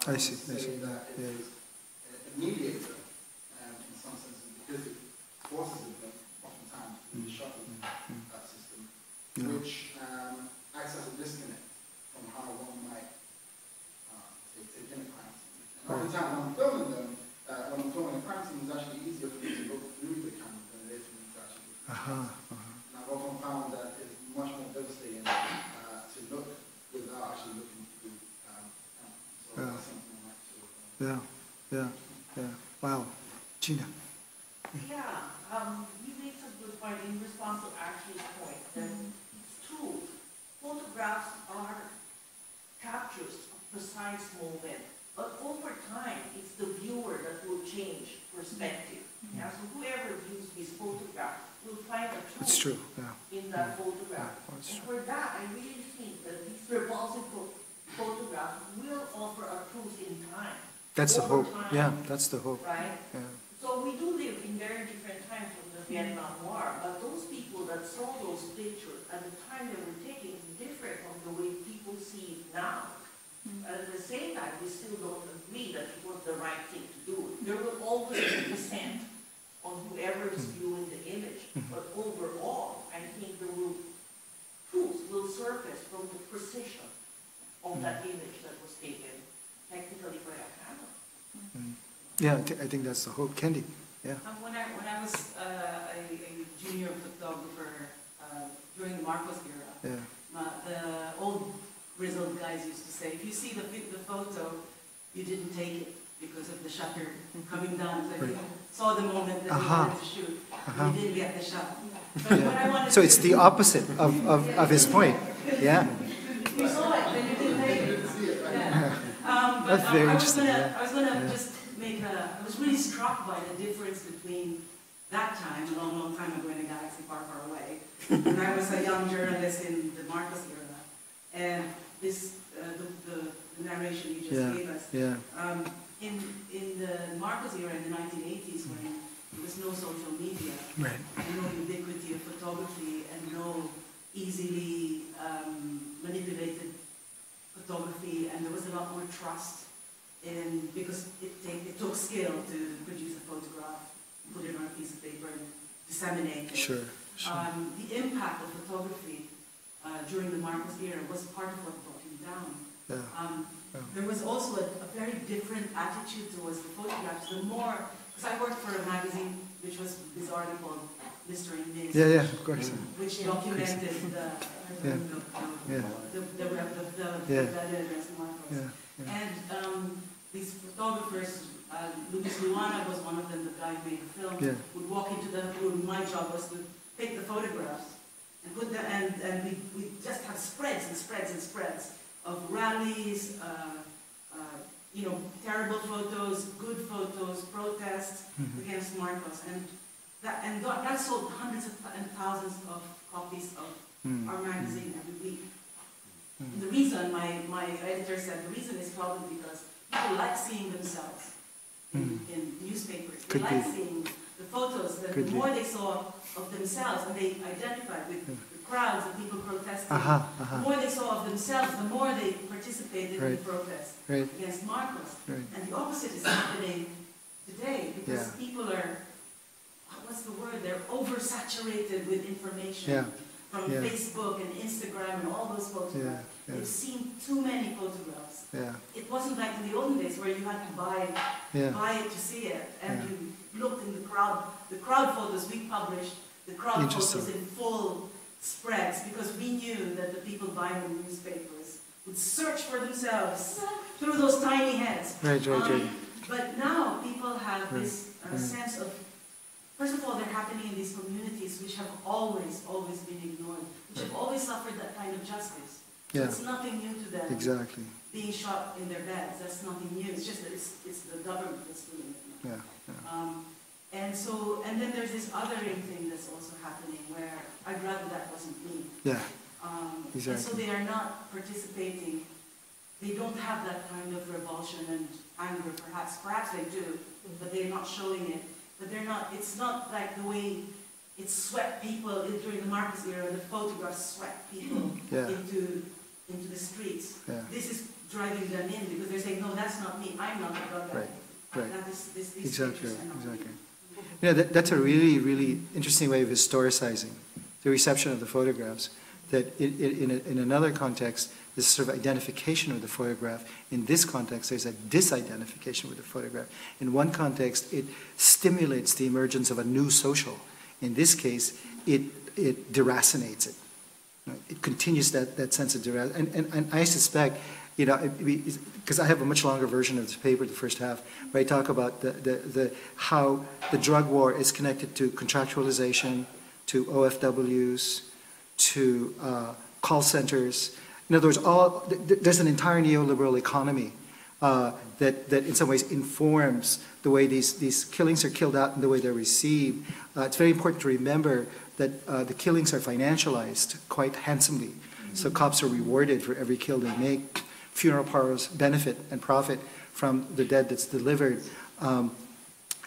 I see. I see. That uh, yeah. Uh, immediate, um, in some senses, because it forces it then, oftentimes, to mm. Mm-hmm. shut mm. Mm-hmm. that system, yeah. which um, acts as a disconnect from how one might uh, take, take in a crime scene. And oftentimes, when I'm filming them, uh, when I'm filming a crime scene, it's actually easier for me to look through the camera than it is for me to actually. Uh-huh. And for that, I really think that these repulsive pho- photographs will offer a truth in time. That's the hope. time, Yeah, that's the hope. Right? Yeah. So we do live in very different times from the Vietnam War, but those people that saw those pictures at the time they were taken is different from the way people see it now. Mm. At the same time, we still don't agree that it was the right thing to do. There will always be dissent on whoever is mm. viewing the image, mm-hmm. but overall, I think there will, truth will surface from the precision of that image that was taken technically by a camera. Yeah, I thi- I think that's the hope. Kendi? Yeah. Um, when I, when I was uh, a, a junior photographer uh, during the Marcos era, Yeah. my, the old grizzled guys used to say, if you see the, the photo, you didn't take it because of the shutter coming down. So if you saw the moment that Aha. you wanted to shoot, Uh-huh. you didn't get the shot. But what I wanted So to- it's the opposite of, of, of his point. Yeah. You saw it, then you didn't take it. Yeah. Um, but That's I- very I was interesting, gonna, yeah. I was gonna Yeah. just make a, I was really struck by the difference between that time, a long, long time ago in a galaxy far, far away, when I was a young journalist in the Marcos era, and this, uh, the, the the narration you just Yeah. gave us. Yeah. Um, in, in the Marcos era in the 1980s, when there was no social media, Right. and no ubiquity of photography and no easily um, manipulated photography, and there was a lot more trust in because it, take, it took skill to produce a photograph, put it on a piece of paper, and disseminate it. Sure. Sure. Um, the impact of photography uh, during the Marcos era was part of what brought him down. Yeah. Um. There was also a, a very different attitude towards the photographs. The more, because I worked for a magazine which was bizarrely called Mr. and Ms. Yeah, yeah, of course. Which documented the, Yeah. the, Yeah. the, the, the, the, Yeah. the battle against Marcos. Yeah. yeah. And um, these photographers, uh, Luis Luana was one of them, the guy who made the film, Yeah. would walk into the room. My job was to pick the photographs and put them, and, and we, we just have spreads and spreads and spreads of rallies, uh, uh, you know, terrible photos, good photos, protests Mhm. against Marcos. And that, and that that sold hundreds of, and thousands of copies of Mm. our magazine every week. Mm. The reason, my, my editor said, the reason is probably because people like seeing themselves in, in newspapers. They Hmm. Could like be. seeing the photos, that Could the be. more they saw of themselves, and they identified with the crowds and people protesting, Aha, the more they saw of themselves, the more they participated in the protest Right, against Marcos. right. And the opposite is happening today because Yeah. people are, what's the word, they're oversaturated with information Yeah, from yeah. Facebook and Instagram and all those photographs. They've seen too many photographs. yeah, It wasn't like in the olden days where you had to buy, buy it to see it, and you looked in the crowd. The crowd photos we published, the crowd photos in full spreads because we knew that the people buying the newspapers would search for themselves through those tiny heads. Right, right, right. Um, But now people have this uh, right. sense of, first of all, they're happening in these communities which have always, always been ignored, which have always suffered that kind of justice. Yeah, It's nothing new to them exactly. being shot in their beds. That's nothing new. It's just that it's, it's the government that's doing it. Yeah, yeah. Um, and so, and then there's this othering thing that's also happening where I'd rather that wasn't me. Yeah, Um, And so they are not participating, they don't have that kind of revulsion and anger perhaps, perhaps they do, but they're not showing it. But they're not, it's not like the way it swept people in- during the Marcos era, the photographs swept people Yeah. into, into the streets. yeah, This is driving them in because they're saying, no, that's not me, I'm not a drug Right, right. That is- this- these exactly, not me." You know, that, that's a really, really interesting way of historicizing the reception of the photographs. That it, it, in, a, in another context, this sort of identification with the photograph. In this context, there's a disidentification with the photograph. In one context, it stimulates the emergence of a new social. In this case, it, it deracinates it. It continues that, that sense of derac- and, and, and I suspect you know, because I have a much longer version of this paper, the first half, where I talk about the, the, the, how the drug war is connected to contractualization, to OFWs, to uh, call centers. In other words, all, th- th- there's an entire neoliberal economy uh, that, that in some ways informs the way these, these killings are killed out and the way they're received. Uh, it's very important to remember that uh, the killings are financialized quite handsomely. So cops are rewarded for every kill they make. Funeral parlors benefit and profit from the dead that's delivered. Um,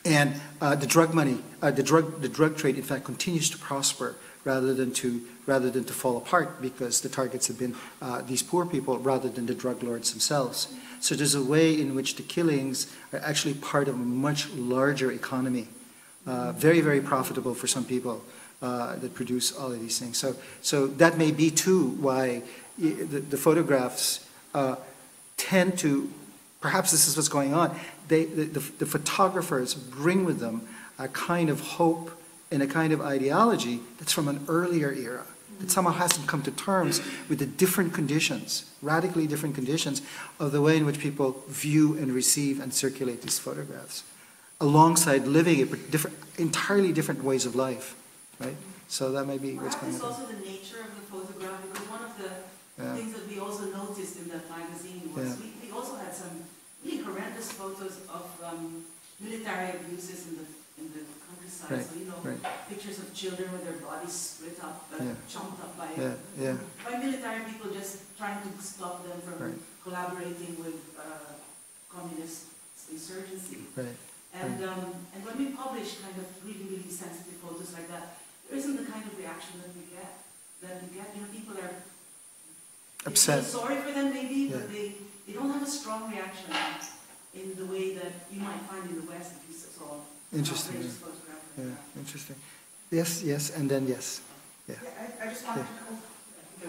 and uh, the drug money, uh, the drug, the drug trade, in fact, continues to prosper rather than to rather than to fall apart because the targets have been uh, these poor people rather than the drug lords themselves. So there's a way in which the killings are actually part of a much larger economy, uh, very very profitable for some people uh, that produce all of these things. So so that may be too why the, the photographs uh, tend to perhaps this is what's going on. They, the, the, the, photographers bring with them a kind of hope and a kind of ideology that's from an earlier era, that somehow hasn't come to terms with the different conditions, radically different conditions, of the way in which people view and receive and circulate these photographs, alongside living different, entirely different ways of life, right? So that may be what's going on. Also the nature of the photograph, because one of the yeah. things that we also noticed in that magazine was yeah. we, we also had some really horrendous photos of um, military abuses in the in the countryside. Right, so you know, right. pictures of children with their bodies split up, uh, yeah. chomped up by yeah, yeah. by military people, just trying to stop them from right. collaborating with uh, communist insurgency. Right. And um, and when we publish kind of really really sensitive photos like that, there isn't the kind of reaction that we get. That we get, you know, people are upset. sorry for them maybe, but they they don't have a strong reaction in the way that you might find in the West if you saw Interesting. Yeah. yeah, interesting. Yes, yes, and then yes. Yeah. yeah I, I, just wanted yeah. to.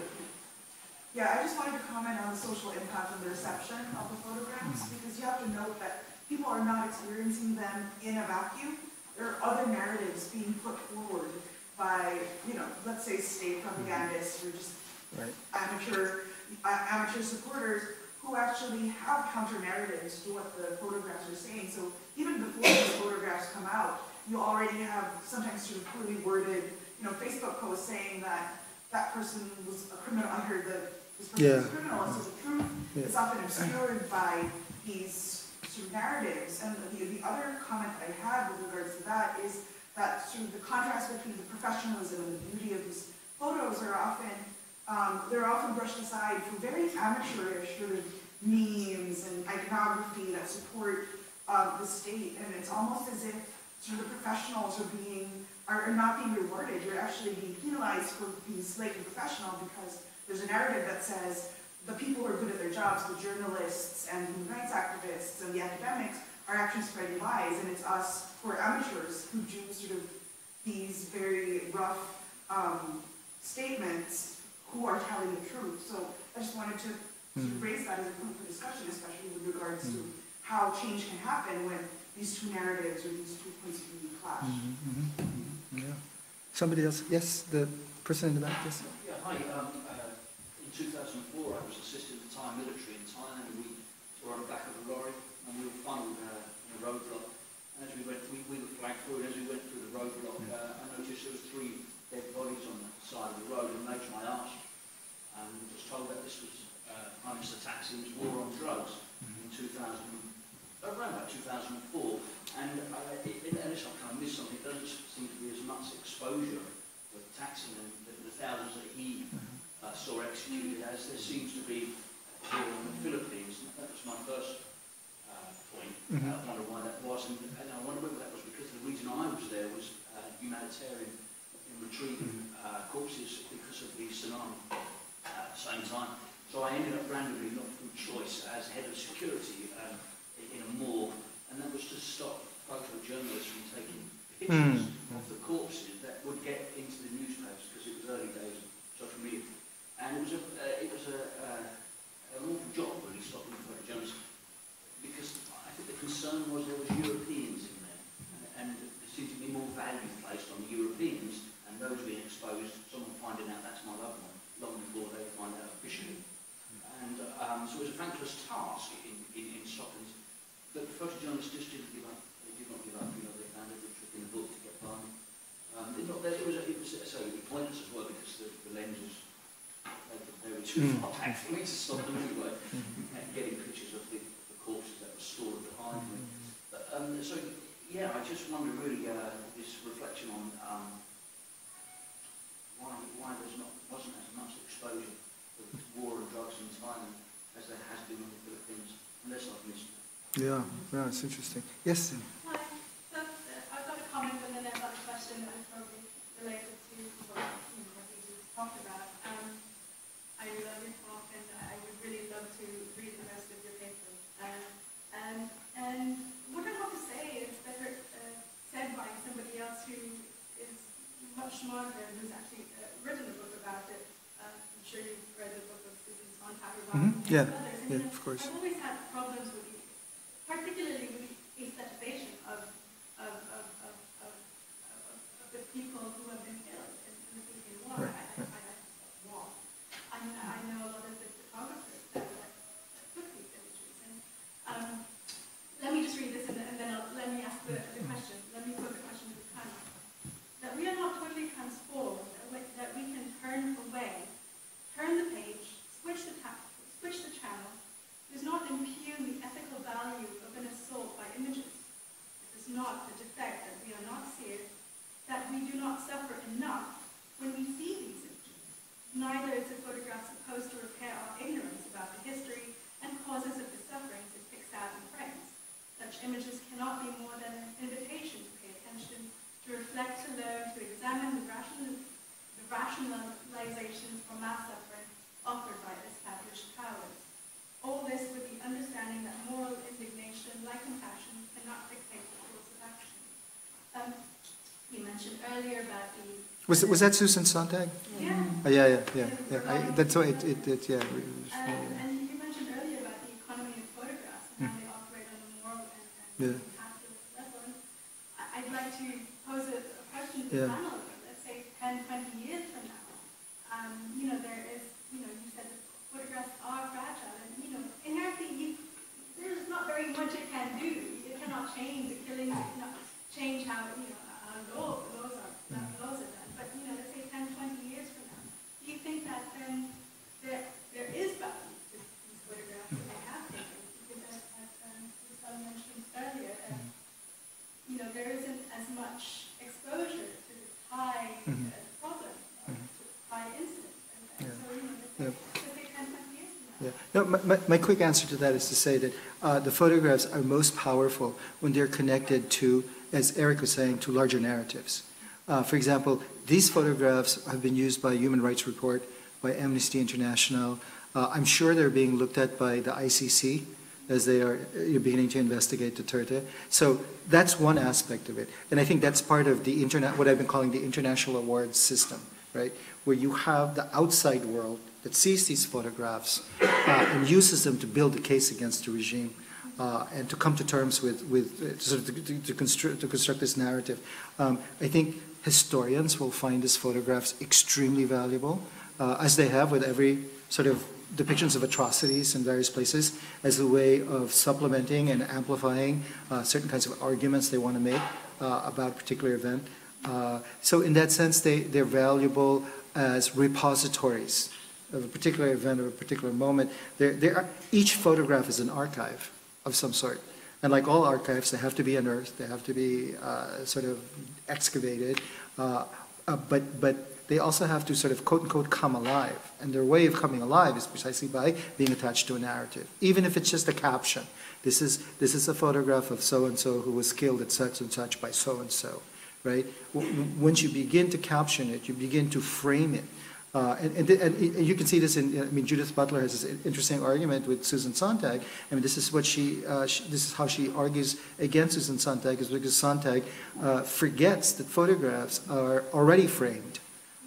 Yeah, I just wanted to comment on the social impact of the reception of the photographs mm-hmm. because you have to note that people are not experiencing them in a vacuum. There are other narratives being put forward by, you know, let's say state propagandists or just right. amateur uh, amateur supporters who actually have counter narratives to what the photographs are saying. So even before these photographs come out, you already have sometimes sort of poorly worded, you know, Facebook posts saying that that person was a criminal. I heard that this person yeah. was a criminal. So the truth yeah. is often obscured by these sort of narratives. And the, the other comment I had with regards to that is that sort of the contrast between the professionalism and the beauty of these photos are often um, they're often brushed aside for very amateurish sort of memes and iconography that support uh, the state, and it's almost as if sort of the professionals are being are, not being rewarded. You're actually being penalized for being slated professional because there's a narrative that says the people who are good at their jobs, the journalists and human rights activists and the academics, are actually spreading lies, and it's us who are amateurs who do sort of these very rough um, statements who are telling the truth. So I just wanted to, to mm. raise that as a point for discussion, especially with regards mm. to how change can happen when these two narratives or these two points of view clash. Mm-hmm. Mm-hmm. Yeah. Somebody else? Yes, the person in the back. Yes. Yeah. Hi. Um, uh, in 2004, I was assisting the Thai military in Thailand. We were on the back of a lorry and we were funneled uh, in a roadblock. And as we went, we, we were flagged through, and as we side of the road and later I asked and was told that this was uh, Prime Minister Thaksin's war on drugs in 2000, around about 2004 and uh, it, it, unless I kind of missed something, it doesn't seem to be as much exposure with Thaksin and the, the thousands that he uh, saw executed as there seems to be here in the Philippines. That was my first uh, point. Mm-hmm. I wonder why that was. And, and I wonder whether that was because the reason I was there was uh, humanitarian retrieving uh, corpses because of the tsunami at the same time. So I ended up randomly, not through choice, as head of security um, in a morgue, and that was to stop photojournalists from taking pictures mm. of the corpses that would get into the newspapers because it was early days of social media. And it was a, uh, it was a, uh, an awful job really stopping photojournalists because I think the concern was there was Europeans in there, and, and there seemed to be more value placed on the Europeans those being exposed, someone finding out that's my loved one, long before they find out officially. And um, so it was a thankless task in, in, in this. But the photojournalists just didn't give up. They did not give up. You know, they found trick in the book to get by. Um, it, not, it was, it was so it pointless as well because the, the lenses they, they were too far back for me to stop them anyway. And getting pictures of the, the corpses that were stored behind me. But, um, so yeah, I just wonder really uh, this reflection on um, why why there's not wasn't as much exposure to war and drugs in Thailand as there has been in the Philippines, unless I've missed. it. Yeah, yeah, it's interesting. Yes, Sim? Hi. So, uh, I've got a comment and then I've got a question that is probably related to what you know, what just talked about. Um, I love your talk and I would really love to read the rest of your paper. Uh, and, and what I want to say is better uh, said by somebody else who is much smarter and who's actually written a book about it. Uh, I'm sure you've read the book of Susan Sontag about Mhm, yeah, yeah, of course. I've always had problems with the, particularly with the aestheticization of, of, of, of, of, of, of the people who have been killed in, in the Philippine War. Right, I, I find that wrong. I, I know a lot of the photographers that, that, that took these images. And, um, let me just read this and, then- and then I'll, let me ask the, the question. Let me put the question to the panel. That we are not totally transformed, that we, that we can turn away, turn the page, switch the tap, switch the channel, does not impugn the ethical value of an assault by images. It is not the defect that we are not seared, that we do not suffer enough when we see these images. Neither is the photograph supposed to repair our ignorance about the history and causes of the sufferings it picks out and frames. Such images cannot be more than an invitation to pay attention, to reflect, to learn, to examine the, rational, the rationalizations for mass suffering offered by established powers. All this with the understanding that moral indignation, like compassion, cannot dictate the course of action. Um, you mentioned earlier about the... Was, was that Susan Sontag? Yeah. Oh, yeah, yeah, yeah, yeah. I, that's why it, it, it yeah. it was- Um, and you mentioned earlier about the economy of photographs and how they operate on a moral and, Yeah. and capitalist level. And I- I'd like to pose a, a question to Yeah. the panel. Let's say 10, 20 years from now, um, you know, there is, you know, you said that photographs are fragile, and you know, inherently, you, there's not very much it can do. It cannot change the killings. It cannot change how you know how law, laws are how laws are done. But you know, let's say 10, 20 years from now, do you think that then there there is value to these photographs that they have taken? Because as, as um, Isabel mentioned earlier, that you know there isn't as much exposure to the Thai Mhm. uh, problem, uh, to Thai incident, and, and Yeah. so you know, let's Yeah. say, let's say 10, 20 years from now. Yeah. No, my, my, quick answer to that is to say that uh, the photographs are most powerful when they're connected to, as Eric was saying, to larger narratives. Uh, for example, these photographs have been used by Human Rights Report, by Amnesty International. Uh, I'm sure they're being looked at by the ICC as they are uh, beginning to investigate Duterte. So that's one aspect of it. And I think that's part of the internet, what I've been calling the international awards system, right? Where you have the outside world that sees these photographs uh, and uses them to build a case against the regime. Uh, and to come to terms with, with uh, sort of to, to, to, construct, to construct this narrative. Um, I think historians will find these photographs extremely valuable, uh, as they have with every sort of depictions of atrocities in various places, as a way of supplementing and amplifying uh, certain kinds of arguments they want to make uh, about a particular event. So in that sense, they, they're valuable as repositories of a particular event, of a particular moment. They're, they're, each photograph is an archive of some sort. And like all archives, they have to be unearthed, they have to be uh, sort of excavated, uh, uh, but, but they also have to sort of quote unquote come alive. And their way of coming alive is precisely by being attached to a narrative, even if it's just a caption. This is, this is a photograph of so and so who was killed at such and such by so and so, right? W- Once you begin to caption it, you begin to frame it. Uh, and, and, and you can see this in, I mean, Judith Butler has this interesting argument with Susan Sontag. I mean, this is what she, uh, she this is how she argues against Susan Sontag, is because Sontag uh, forgets that photographs are already framed,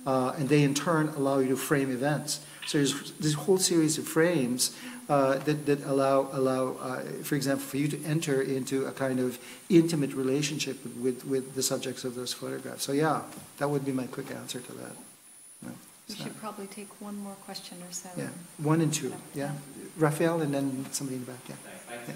uh, and they in turn allow you to frame events. So there's this whole series of frames uh, that, that allow, allow uh, for example, for you to enter into a kind of intimate relationship with, with the subjects of those photographs. So yeah, that would be my quick answer to that. We should probably take one more question or so. Yeah, one and two, yeah. Raphael and then somebody in the back, yeah.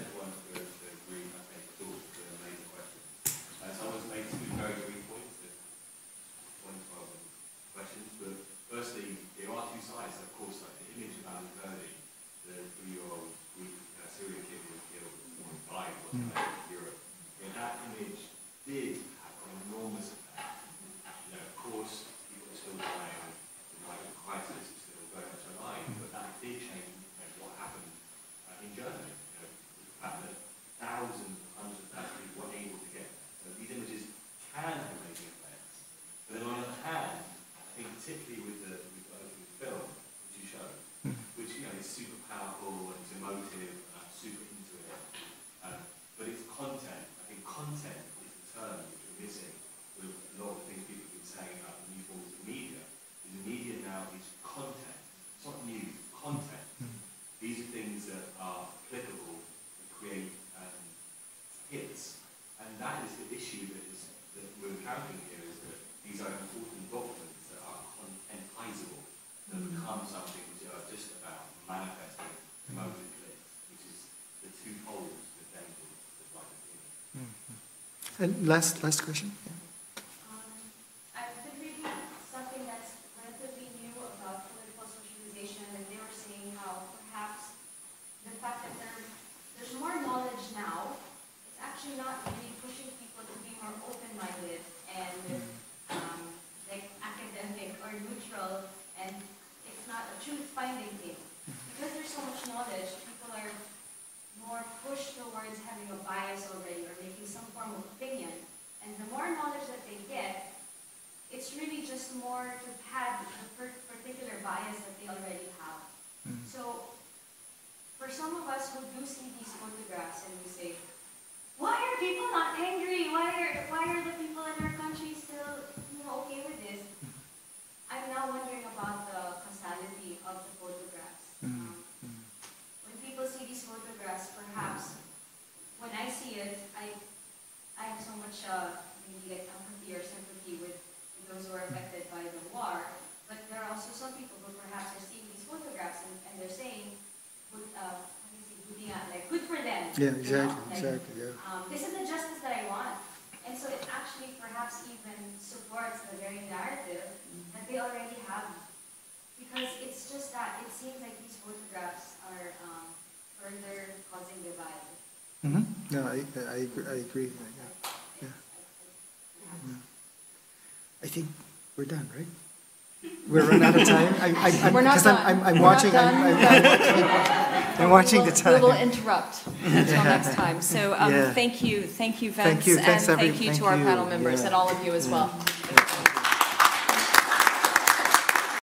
having here is that these are important documents that are contentizable, that mm. become something which are just about manifesting mm. emotive clips, which is the two poles that David was writing here. And last, last question. Yeah, exactly, you know? exactly, yeah. Um, this is the justice that I want. And so it actually perhaps even supports the very narrative mm-hmm. that they already have. Because it's just that it seems like these photographs are um, further causing divide. Mm -hmm. No, I, I, I agree. I, yeah. Yeah. yeah. I think we're done, right? We're running out of time. I, I, I'm, We're not done. I'm, I'm, I'm watching. I'm, I'm, I'm watching. They're watching will, the time. We will interrupt until next time. So um, yeah. thank you, thank you, Vince, thank you. Thanks, and thank you to thank our you. panel members yeah. and all of you as well.